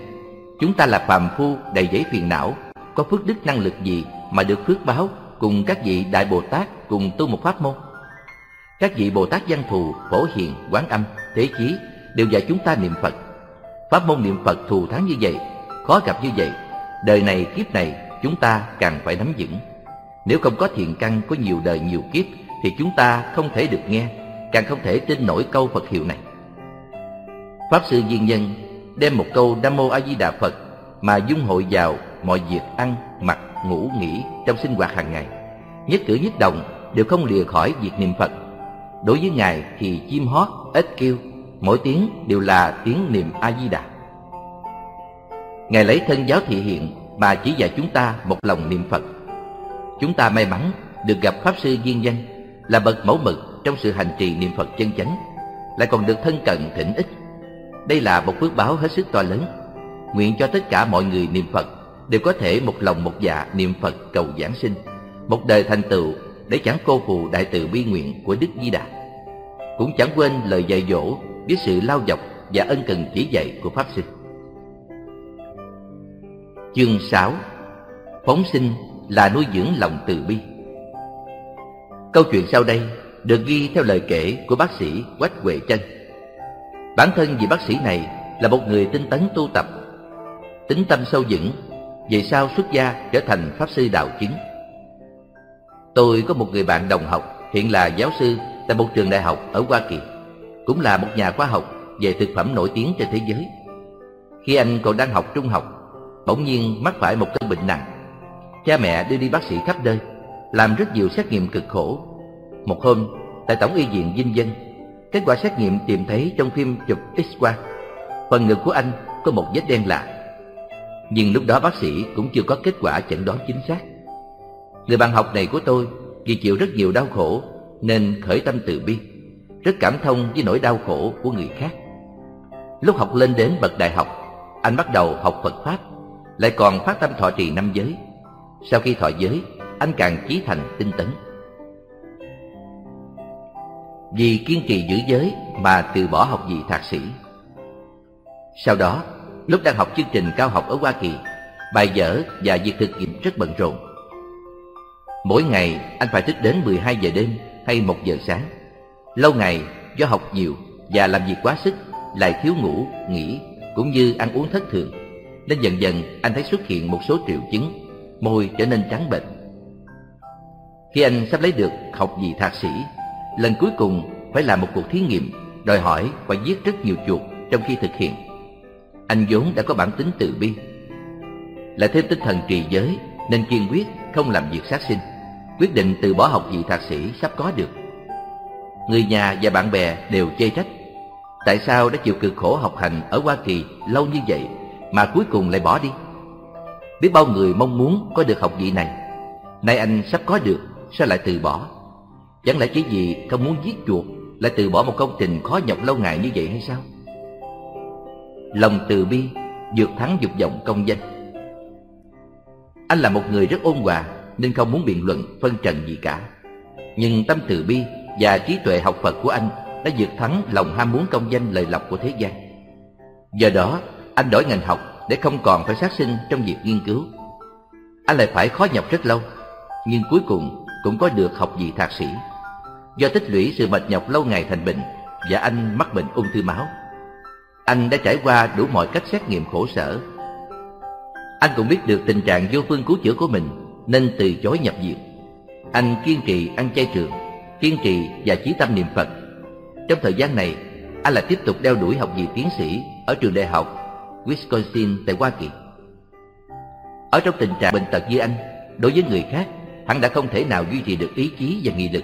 chúng ta là phàm phu đầy giấy phiền não, có phước đức năng lực gì mà được phước báo cùng các vị Đại Bồ Tát cùng tu một pháp môn? Các vị Bồ Tát Văn Thù, Phổ Hiền, Quán Âm, Thế Chí đều dạy chúng ta niệm Phật. Pháp môn niệm Phật thù thắng như vậy, khó gặp như vậy, đời này kiếp này chúng ta càng phải nắm vững. Nếu không có thiện căn có nhiều đời nhiều kiếp thì chúng ta không thể được nghe, càng không thể tin nổi câu Phật hiệu này. Pháp sư viên Nhân đem một câu Nam Mô A Di Đà Phật mà dung hội vào mọi việc ăn, mặc, ngủ, nghỉ trong sinh hoạt hàng ngày. Nhất cử nhất động đều không lìa khỏi việc niệm Phật. Đối với Ngài thì chim hót, ếch kêu, mỗi tiếng đều là tiếng niệm a di đà ngài lấy thân giáo thị hiện mà chỉ dạy chúng ta một lòng niệm phật chúng ta may mắn được gặp pháp sư duyên danh là bậc mẫu mực trong sự hành trì niệm phật chân chánh lại còn được thân cận thỉnh ích đây là một phước báo hết sức to lớn nguyện cho tất cả mọi người niệm phật đều có thể một lòng một dạ niệm phật cầu giảng sinh một đời thành tựu để chẳng cô phụ đại từ bi nguyện của đức di đà cũng chẳng quên lời dạy dỗ với sự lao dọc và ân cần chỉ dạy của Pháp Sư. Chương 6 Phóng sinh là nuôi dưỡng lòng từ bi Câu chuyện sau đây được ghi theo lời kể của bác sĩ Quách Huệ Trân. Bản thân vị bác sĩ này là một người tinh tấn tu tập, tính tâm sâu vững, về sau xuất gia trở thành Pháp Sư Đạo Chứng. Tôi có một người bạn đồng học hiện là giáo sư tại một trường đại học ở Hoa Kỳ cũng là một nhà khoa học về thực phẩm nổi tiếng trên thế giới. Khi anh còn đang học trung học, bỗng nhiên mắc phải một căn bệnh nặng. Cha mẹ đưa đi bác sĩ khắp nơi, làm rất nhiều xét nghiệm cực khổ. Một hôm, tại Tổng y viện dinh Dân, kết quả xét nghiệm tìm thấy trong phim chụp X-quang, phần ngực của anh có một vết đen lạ. Nhưng lúc đó bác sĩ cũng chưa có kết quả chẩn đoán chính xác. Người bạn học này của tôi vì chịu rất nhiều đau khổ nên khởi tâm từ bi rất cảm thông với nỗi đau khổ của người khác. Lúc học lên đến bậc đại học, anh bắt đầu học Phật Pháp, lại còn phát tâm thọ trì năm giới. Sau khi thọ giới, anh càng chí thành tinh tấn. Vì kiên trì giữ giới mà từ bỏ học vị thạc sĩ. Sau đó, lúc đang học chương trình cao học ở Hoa Kỳ, bài vở và việc thực nghiệm rất bận rộn. Mỗi ngày anh phải thức đến 12 giờ đêm hay 1 giờ sáng Lâu ngày do học nhiều và làm việc quá sức lại thiếu ngủ, nghỉ cũng như ăn uống thất thường nên dần dần anh thấy xuất hiện một số triệu chứng môi trở nên trắng bệnh. Khi anh sắp lấy được học vị thạc sĩ, lần cuối cùng phải làm một cuộc thí nghiệm đòi hỏi phải giết rất nhiều chuột trong khi thực hiện. Anh vốn đã có bản tính từ bi, lại thêm tinh thần trì giới nên kiên quyết không làm việc sát sinh, quyết định từ bỏ học vị thạc sĩ sắp có được người nhà và bạn bè đều chê trách. Tại sao đã chịu cực khổ học hành ở Hoa Kỳ lâu như vậy mà cuối cùng lại bỏ đi? Biết bao người mong muốn có được học vị này, nay anh sắp có được, sao lại từ bỏ? Chẳng lẽ chỉ vì không muốn giết chuột lại từ bỏ một công trình khó nhọc lâu ngày như vậy hay sao? Lòng từ bi vượt thắng dục vọng công danh. Anh là một người rất ôn hòa nên không muốn biện luận phân trần gì cả. Nhưng tâm từ bi và trí tuệ học Phật của anh đã vượt thắng lòng ham muốn công danh lời lộc của thế gian. Do đó, anh đổi ngành học để không còn phải sát sinh trong việc nghiên cứu. Anh lại phải khó nhọc rất lâu, nhưng cuối cùng cũng có được học vị thạc sĩ. Do tích lũy sự mệt nhọc lâu ngày thành bệnh và anh mắc bệnh ung thư máu. Anh đã trải qua đủ mọi cách xét nghiệm khổ sở. Anh cũng biết được tình trạng vô phương cứu chữa của mình nên từ chối nhập viện. Anh kiên trì ăn chay trường kiên trì và chí tâm niệm Phật. Trong thời gian này, anh lại tiếp tục đeo đuổi học vị tiến sĩ ở trường đại học Wisconsin tại Hoa Kỳ. Ở trong tình trạng bệnh tật như anh, đối với người khác, hắn đã không thể nào duy trì được ý chí và nghị lực.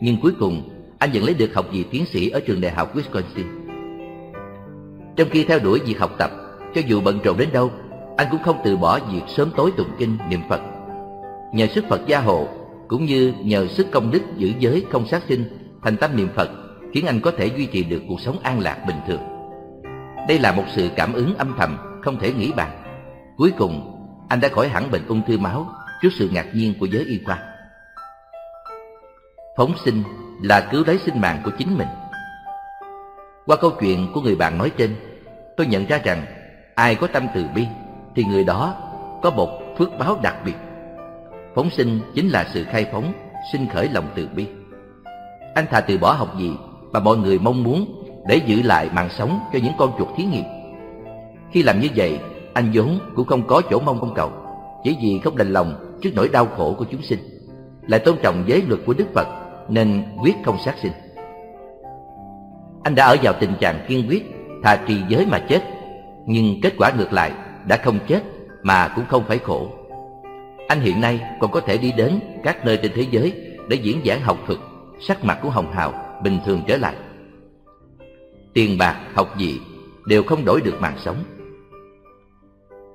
Nhưng cuối cùng, anh vẫn lấy được học vị tiến sĩ ở trường đại học Wisconsin. Trong khi theo đuổi việc học tập, cho dù bận rộn đến đâu, anh cũng không từ bỏ việc sớm tối tụng kinh niệm Phật. Nhờ sức Phật gia hộ, cũng như nhờ sức công đức giữ giới không sát sinh, thành tâm niệm Phật, khiến anh có thể duy trì được cuộc sống an lạc bình thường. Đây là một sự cảm ứng âm thầm, không thể nghĩ bàn. Cuối cùng, anh đã khỏi hẳn bệnh ung thư máu trước sự ngạc nhiên của giới y khoa. Phóng sinh là cứu lấy sinh mạng của chính mình. Qua câu chuyện của người bạn nói trên, tôi nhận ra rằng ai có tâm từ bi thì người đó có một phước báo đặc biệt. Phóng sinh chính là sự khai phóng, sinh khởi lòng từ bi. Anh thà từ bỏ học gì mà mọi người mong muốn để giữ lại mạng sống cho những con chuột thí nghiệm. Khi làm như vậy, anh vốn cũng không có chỗ mong công cầu, chỉ vì không đành lòng trước nỗi đau khổ của chúng sinh, lại tôn trọng giới luật của Đức Phật nên quyết không sát sinh. Anh đã ở vào tình trạng kiên quyết, thà trì giới mà chết, nhưng kết quả ngược lại đã không chết mà cũng không phải khổ. Anh hiện nay còn có thể đi đến các nơi trên thế giới để diễn giảng học thuật, sắc mặt của Hồng Hào bình thường trở lại. Tiền bạc, học vị đều không đổi được mạng sống.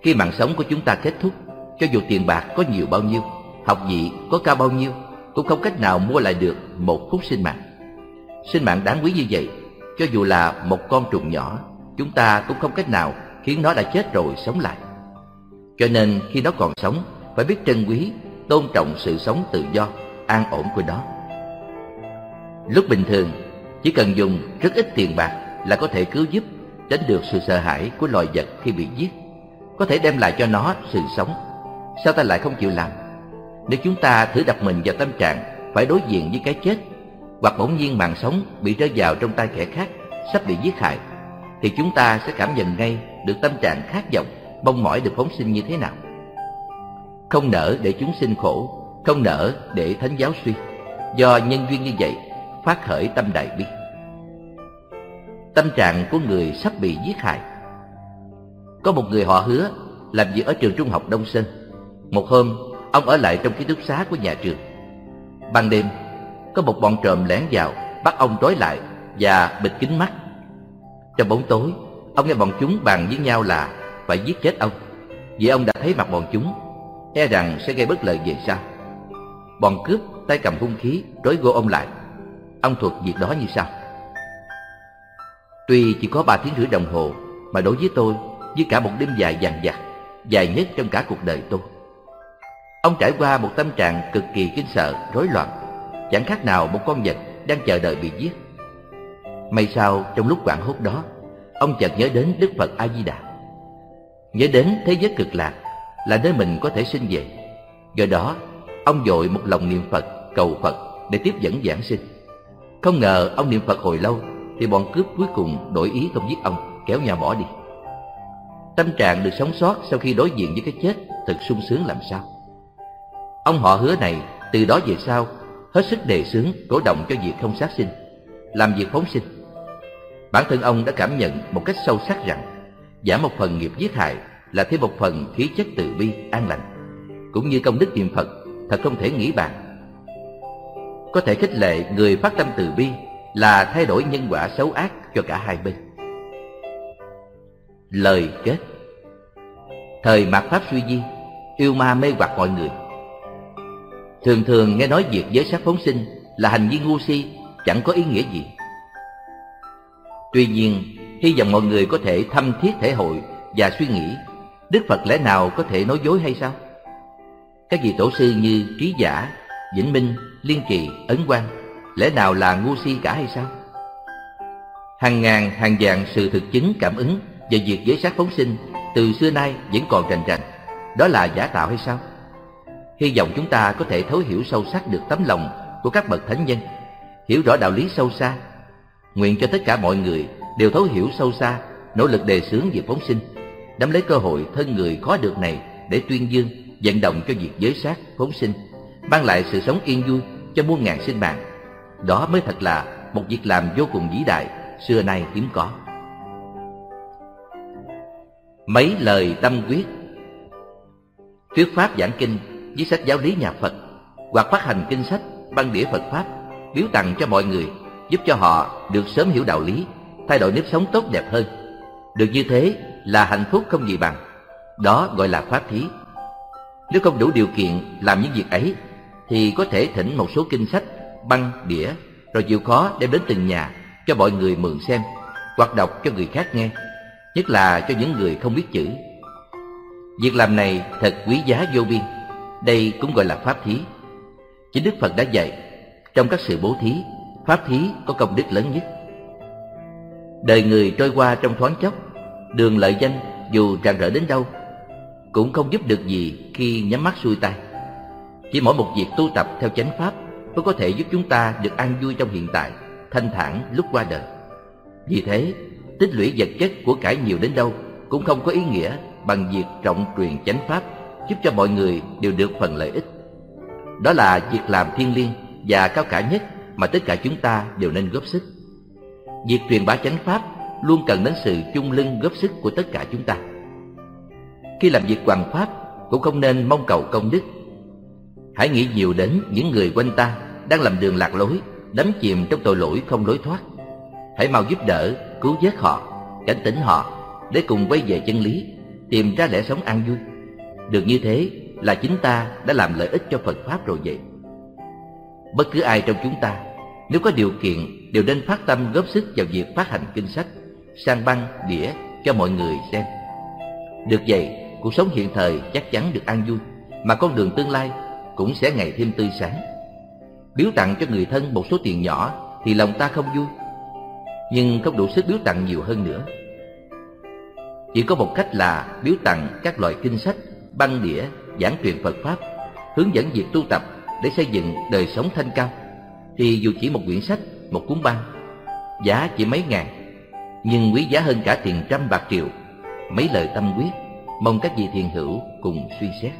Khi mạng sống của chúng ta kết thúc, cho dù tiền bạc có nhiều bao nhiêu, học vị có cao bao nhiêu, cũng không cách nào mua lại được một phút sinh mạng. Sinh mạng đáng quý như vậy, cho dù là một con trùng nhỏ, chúng ta cũng không cách nào khiến nó đã chết rồi sống lại. Cho nên khi nó còn sống, phải biết trân quý, tôn trọng sự sống tự do, an ổn của nó. Lúc bình thường, chỉ cần dùng rất ít tiền bạc là có thể cứu giúp tránh được sự sợ hãi của loài vật khi bị giết, có thể đem lại cho nó sự sống. Sao ta lại không chịu làm? Nếu chúng ta thử đặt mình vào tâm trạng phải đối diện với cái chết, hoặc bỗng nhiên mạng sống bị rơi vào trong tay kẻ khác, sắp bị giết hại, thì chúng ta sẽ cảm nhận ngay được tâm trạng khát vọng, mong mỏi được phóng sinh như thế nào. Không nỡ để chúng sinh khổ, không nỡ để thánh giáo suy. Do nhân duyên như vậy, phát khởi tâm đại bi. Tâm trạng của người sắp bị giết hại. Có một người họ hứa làm việc ở trường trung học Đông Sơn. Một hôm, ông ở lại trong ký túc xá của nhà trường. Ban đêm, có một bọn trộm lẻn vào, bắt ông trói lại và bịt kín mắt. Trong bóng tối, ông nghe bọn chúng bàn với nhau là phải giết chết ông, vì ông đã thấy mặt bọn chúng, e rằng sẽ gây bất lợi về sau. Bọn cướp tay cầm hung khí trói gô ông lại. Ông thuật việc đó như sau. Tuy chỉ có ba tiếng rưỡi đồng hồ, mà đối với tôi, với cả một đêm dài dằn vặt, dài nhất trong cả cuộc đời tôi. Ông trải qua một tâm trạng cực kỳ kinh sợ, rối loạn, chẳng khác nào một con vật đang chờ đợi bị giết. May sao trong lúc quảng hốt đó, ông chợt nhớ đến Đức Phật A Di Đà. Nhớ đến thế giới cực lạc là nơi mình có thể sinh về. Do đó, ông dội một lòng niệm Phật, cầu Phật để tiếp dẫn giảng sinh. Không ngờ ông niệm Phật hồi lâu thì bọn cướp cuối cùng đổi ý không giết ông, kéo nhà bỏ đi. Tâm trạng được sống sót sau khi đối diện với cái chết thật sung sướng làm sao. Ông họ hứa này từ đó về sau hết sức đề xướng cổ động cho việc không sát sinh, làm việc phóng sinh. Bản thân ông đã cảm nhận một cách sâu sắc rằng giảm một phần nghiệp giết hại là thêm một phần khí chất từ bi an lành, cũng như công đức niệm Phật thật không thể nghĩ bàn. Có thể khích lệ người phát tâm từ bi là thay đổi nhân quả xấu ác cho cả hai bên. Lời kết Thời mạt Pháp suy di, yêu ma mê hoặc mọi người. Thường thường nghe nói việc giới sát phóng sinh là hành vi ngu si, chẳng có ý nghĩa gì. Tuy nhiên, hy vọng mọi người có thể thâm thiết thể hội và suy nghĩ Đức Phật lẽ nào có thể nói dối hay sao? Các vị tổ sư như Trí Giả, Vĩnh Minh, Liên Trì, Ấn Quang lẽ nào là ngu si cả hay sao? Hàng ngàn, hàng vạn sự thực chứng cảm ứng về việc giới sát phóng sinh từ xưa nay vẫn còn rành rành. Đó là giả tạo hay sao? Hy vọng chúng ta có thể thấu hiểu sâu sắc được tấm lòng của các bậc thánh nhân, hiểu rõ đạo lý sâu xa. Nguyện cho tất cả mọi người đều thấu hiểu sâu xa, nỗ lực đề xướng việc phóng sinh, nắm lấy cơ hội thân người khó được này để tuyên dương, vận động cho việc giới sát, phóng sinh, mang lại sự sống yên vui cho muôn ngàn sinh mạng Đó mới thật là một việc làm vô cùng vĩ đại, xưa nay hiếm có. Mấy lời tâm quyết Thuyết pháp giảng kinh với sách giáo lý nhà Phật hoặc phát hành kinh sách, băng đĩa Phật Pháp biếu tặng cho mọi người giúp cho họ được sớm hiểu đạo lý, thay đổi nếp sống tốt đẹp hơn. Được như thế là hạnh phúc không gì bằng. Đó gọi là pháp thí. Nếu không đủ điều kiện làm những việc ấy thì có thể thỉnh một số kinh sách, băng, đĩa rồi chịu khó đem đến từng nhà cho mọi người mượn xem hoặc đọc cho người khác nghe, nhất là cho những người không biết chữ. Việc làm này thật quý giá vô biên. Đây cũng gọi là pháp thí. Chính Đức Phật đã dạy, trong các sự bố thí, pháp thí có công đức lớn nhất. Đời người trôi qua trong thoáng chốc, đường lợi danh dù rạng rỡ đến đâu, cũng không giúp được gì khi nhắm mắt xuôi tay. Chỉ mỗi một việc tu tập theo chánh pháp mới có thể giúp chúng ta được an vui trong hiện tại, thanh thản lúc qua đời. Vì thế, tích lũy vật chất của cải nhiều đến đâu cũng không có ý nghĩa bằng việc trọng truyền chánh pháp giúp cho mọi người đều được phần lợi ích. Đó là việc làm thiêng liêng và cao cả nhất mà tất cả chúng ta đều nên góp sức. Việc truyền bá chánh pháp luôn cần đến sự chung lưng góp sức của tất cả chúng ta. Khi làm việc hoàn pháp cũng không nên mong cầu công đức. Hãy nghĩ nhiều đến những người quanh ta đang làm đường lạc lối, đắm chìm trong tội lỗi không lối thoát. Hãy mau giúp đỡ, cứu vớt họ, cảnh tỉnh họ để cùng quay về chân lý, tìm ra lẽ sống an vui. Được như thế là chính ta đã làm lợi ích cho Phật Pháp rồi vậy. Bất cứ ai trong chúng ta, nếu có điều kiện đều nên phát tâm góp sức vào việc phát hành kinh sách, sang băng, đĩa cho mọi người xem. Được vậy, cuộc sống hiện thời chắc chắn được an vui, mà con đường tương lai cũng sẽ ngày thêm tươi sáng. Biếu tặng cho người thân một số tiền nhỏ thì lòng ta không vui, nhưng không đủ sức biếu tặng nhiều hơn nữa. Chỉ có một cách là biếu tặng các loại kinh sách, băng đĩa, giảng truyền Phật Pháp, hướng dẫn việc tu tập để xây dựng đời sống thanh cao. Thì dù chỉ một quyển sách, một cuốn băng, giá chỉ mấy ngàn, nhưng quý giá hơn cả tiền trăm bạc triệu. Mấy lời tâm quyết, mong các vị thiền hữu cùng suy xét.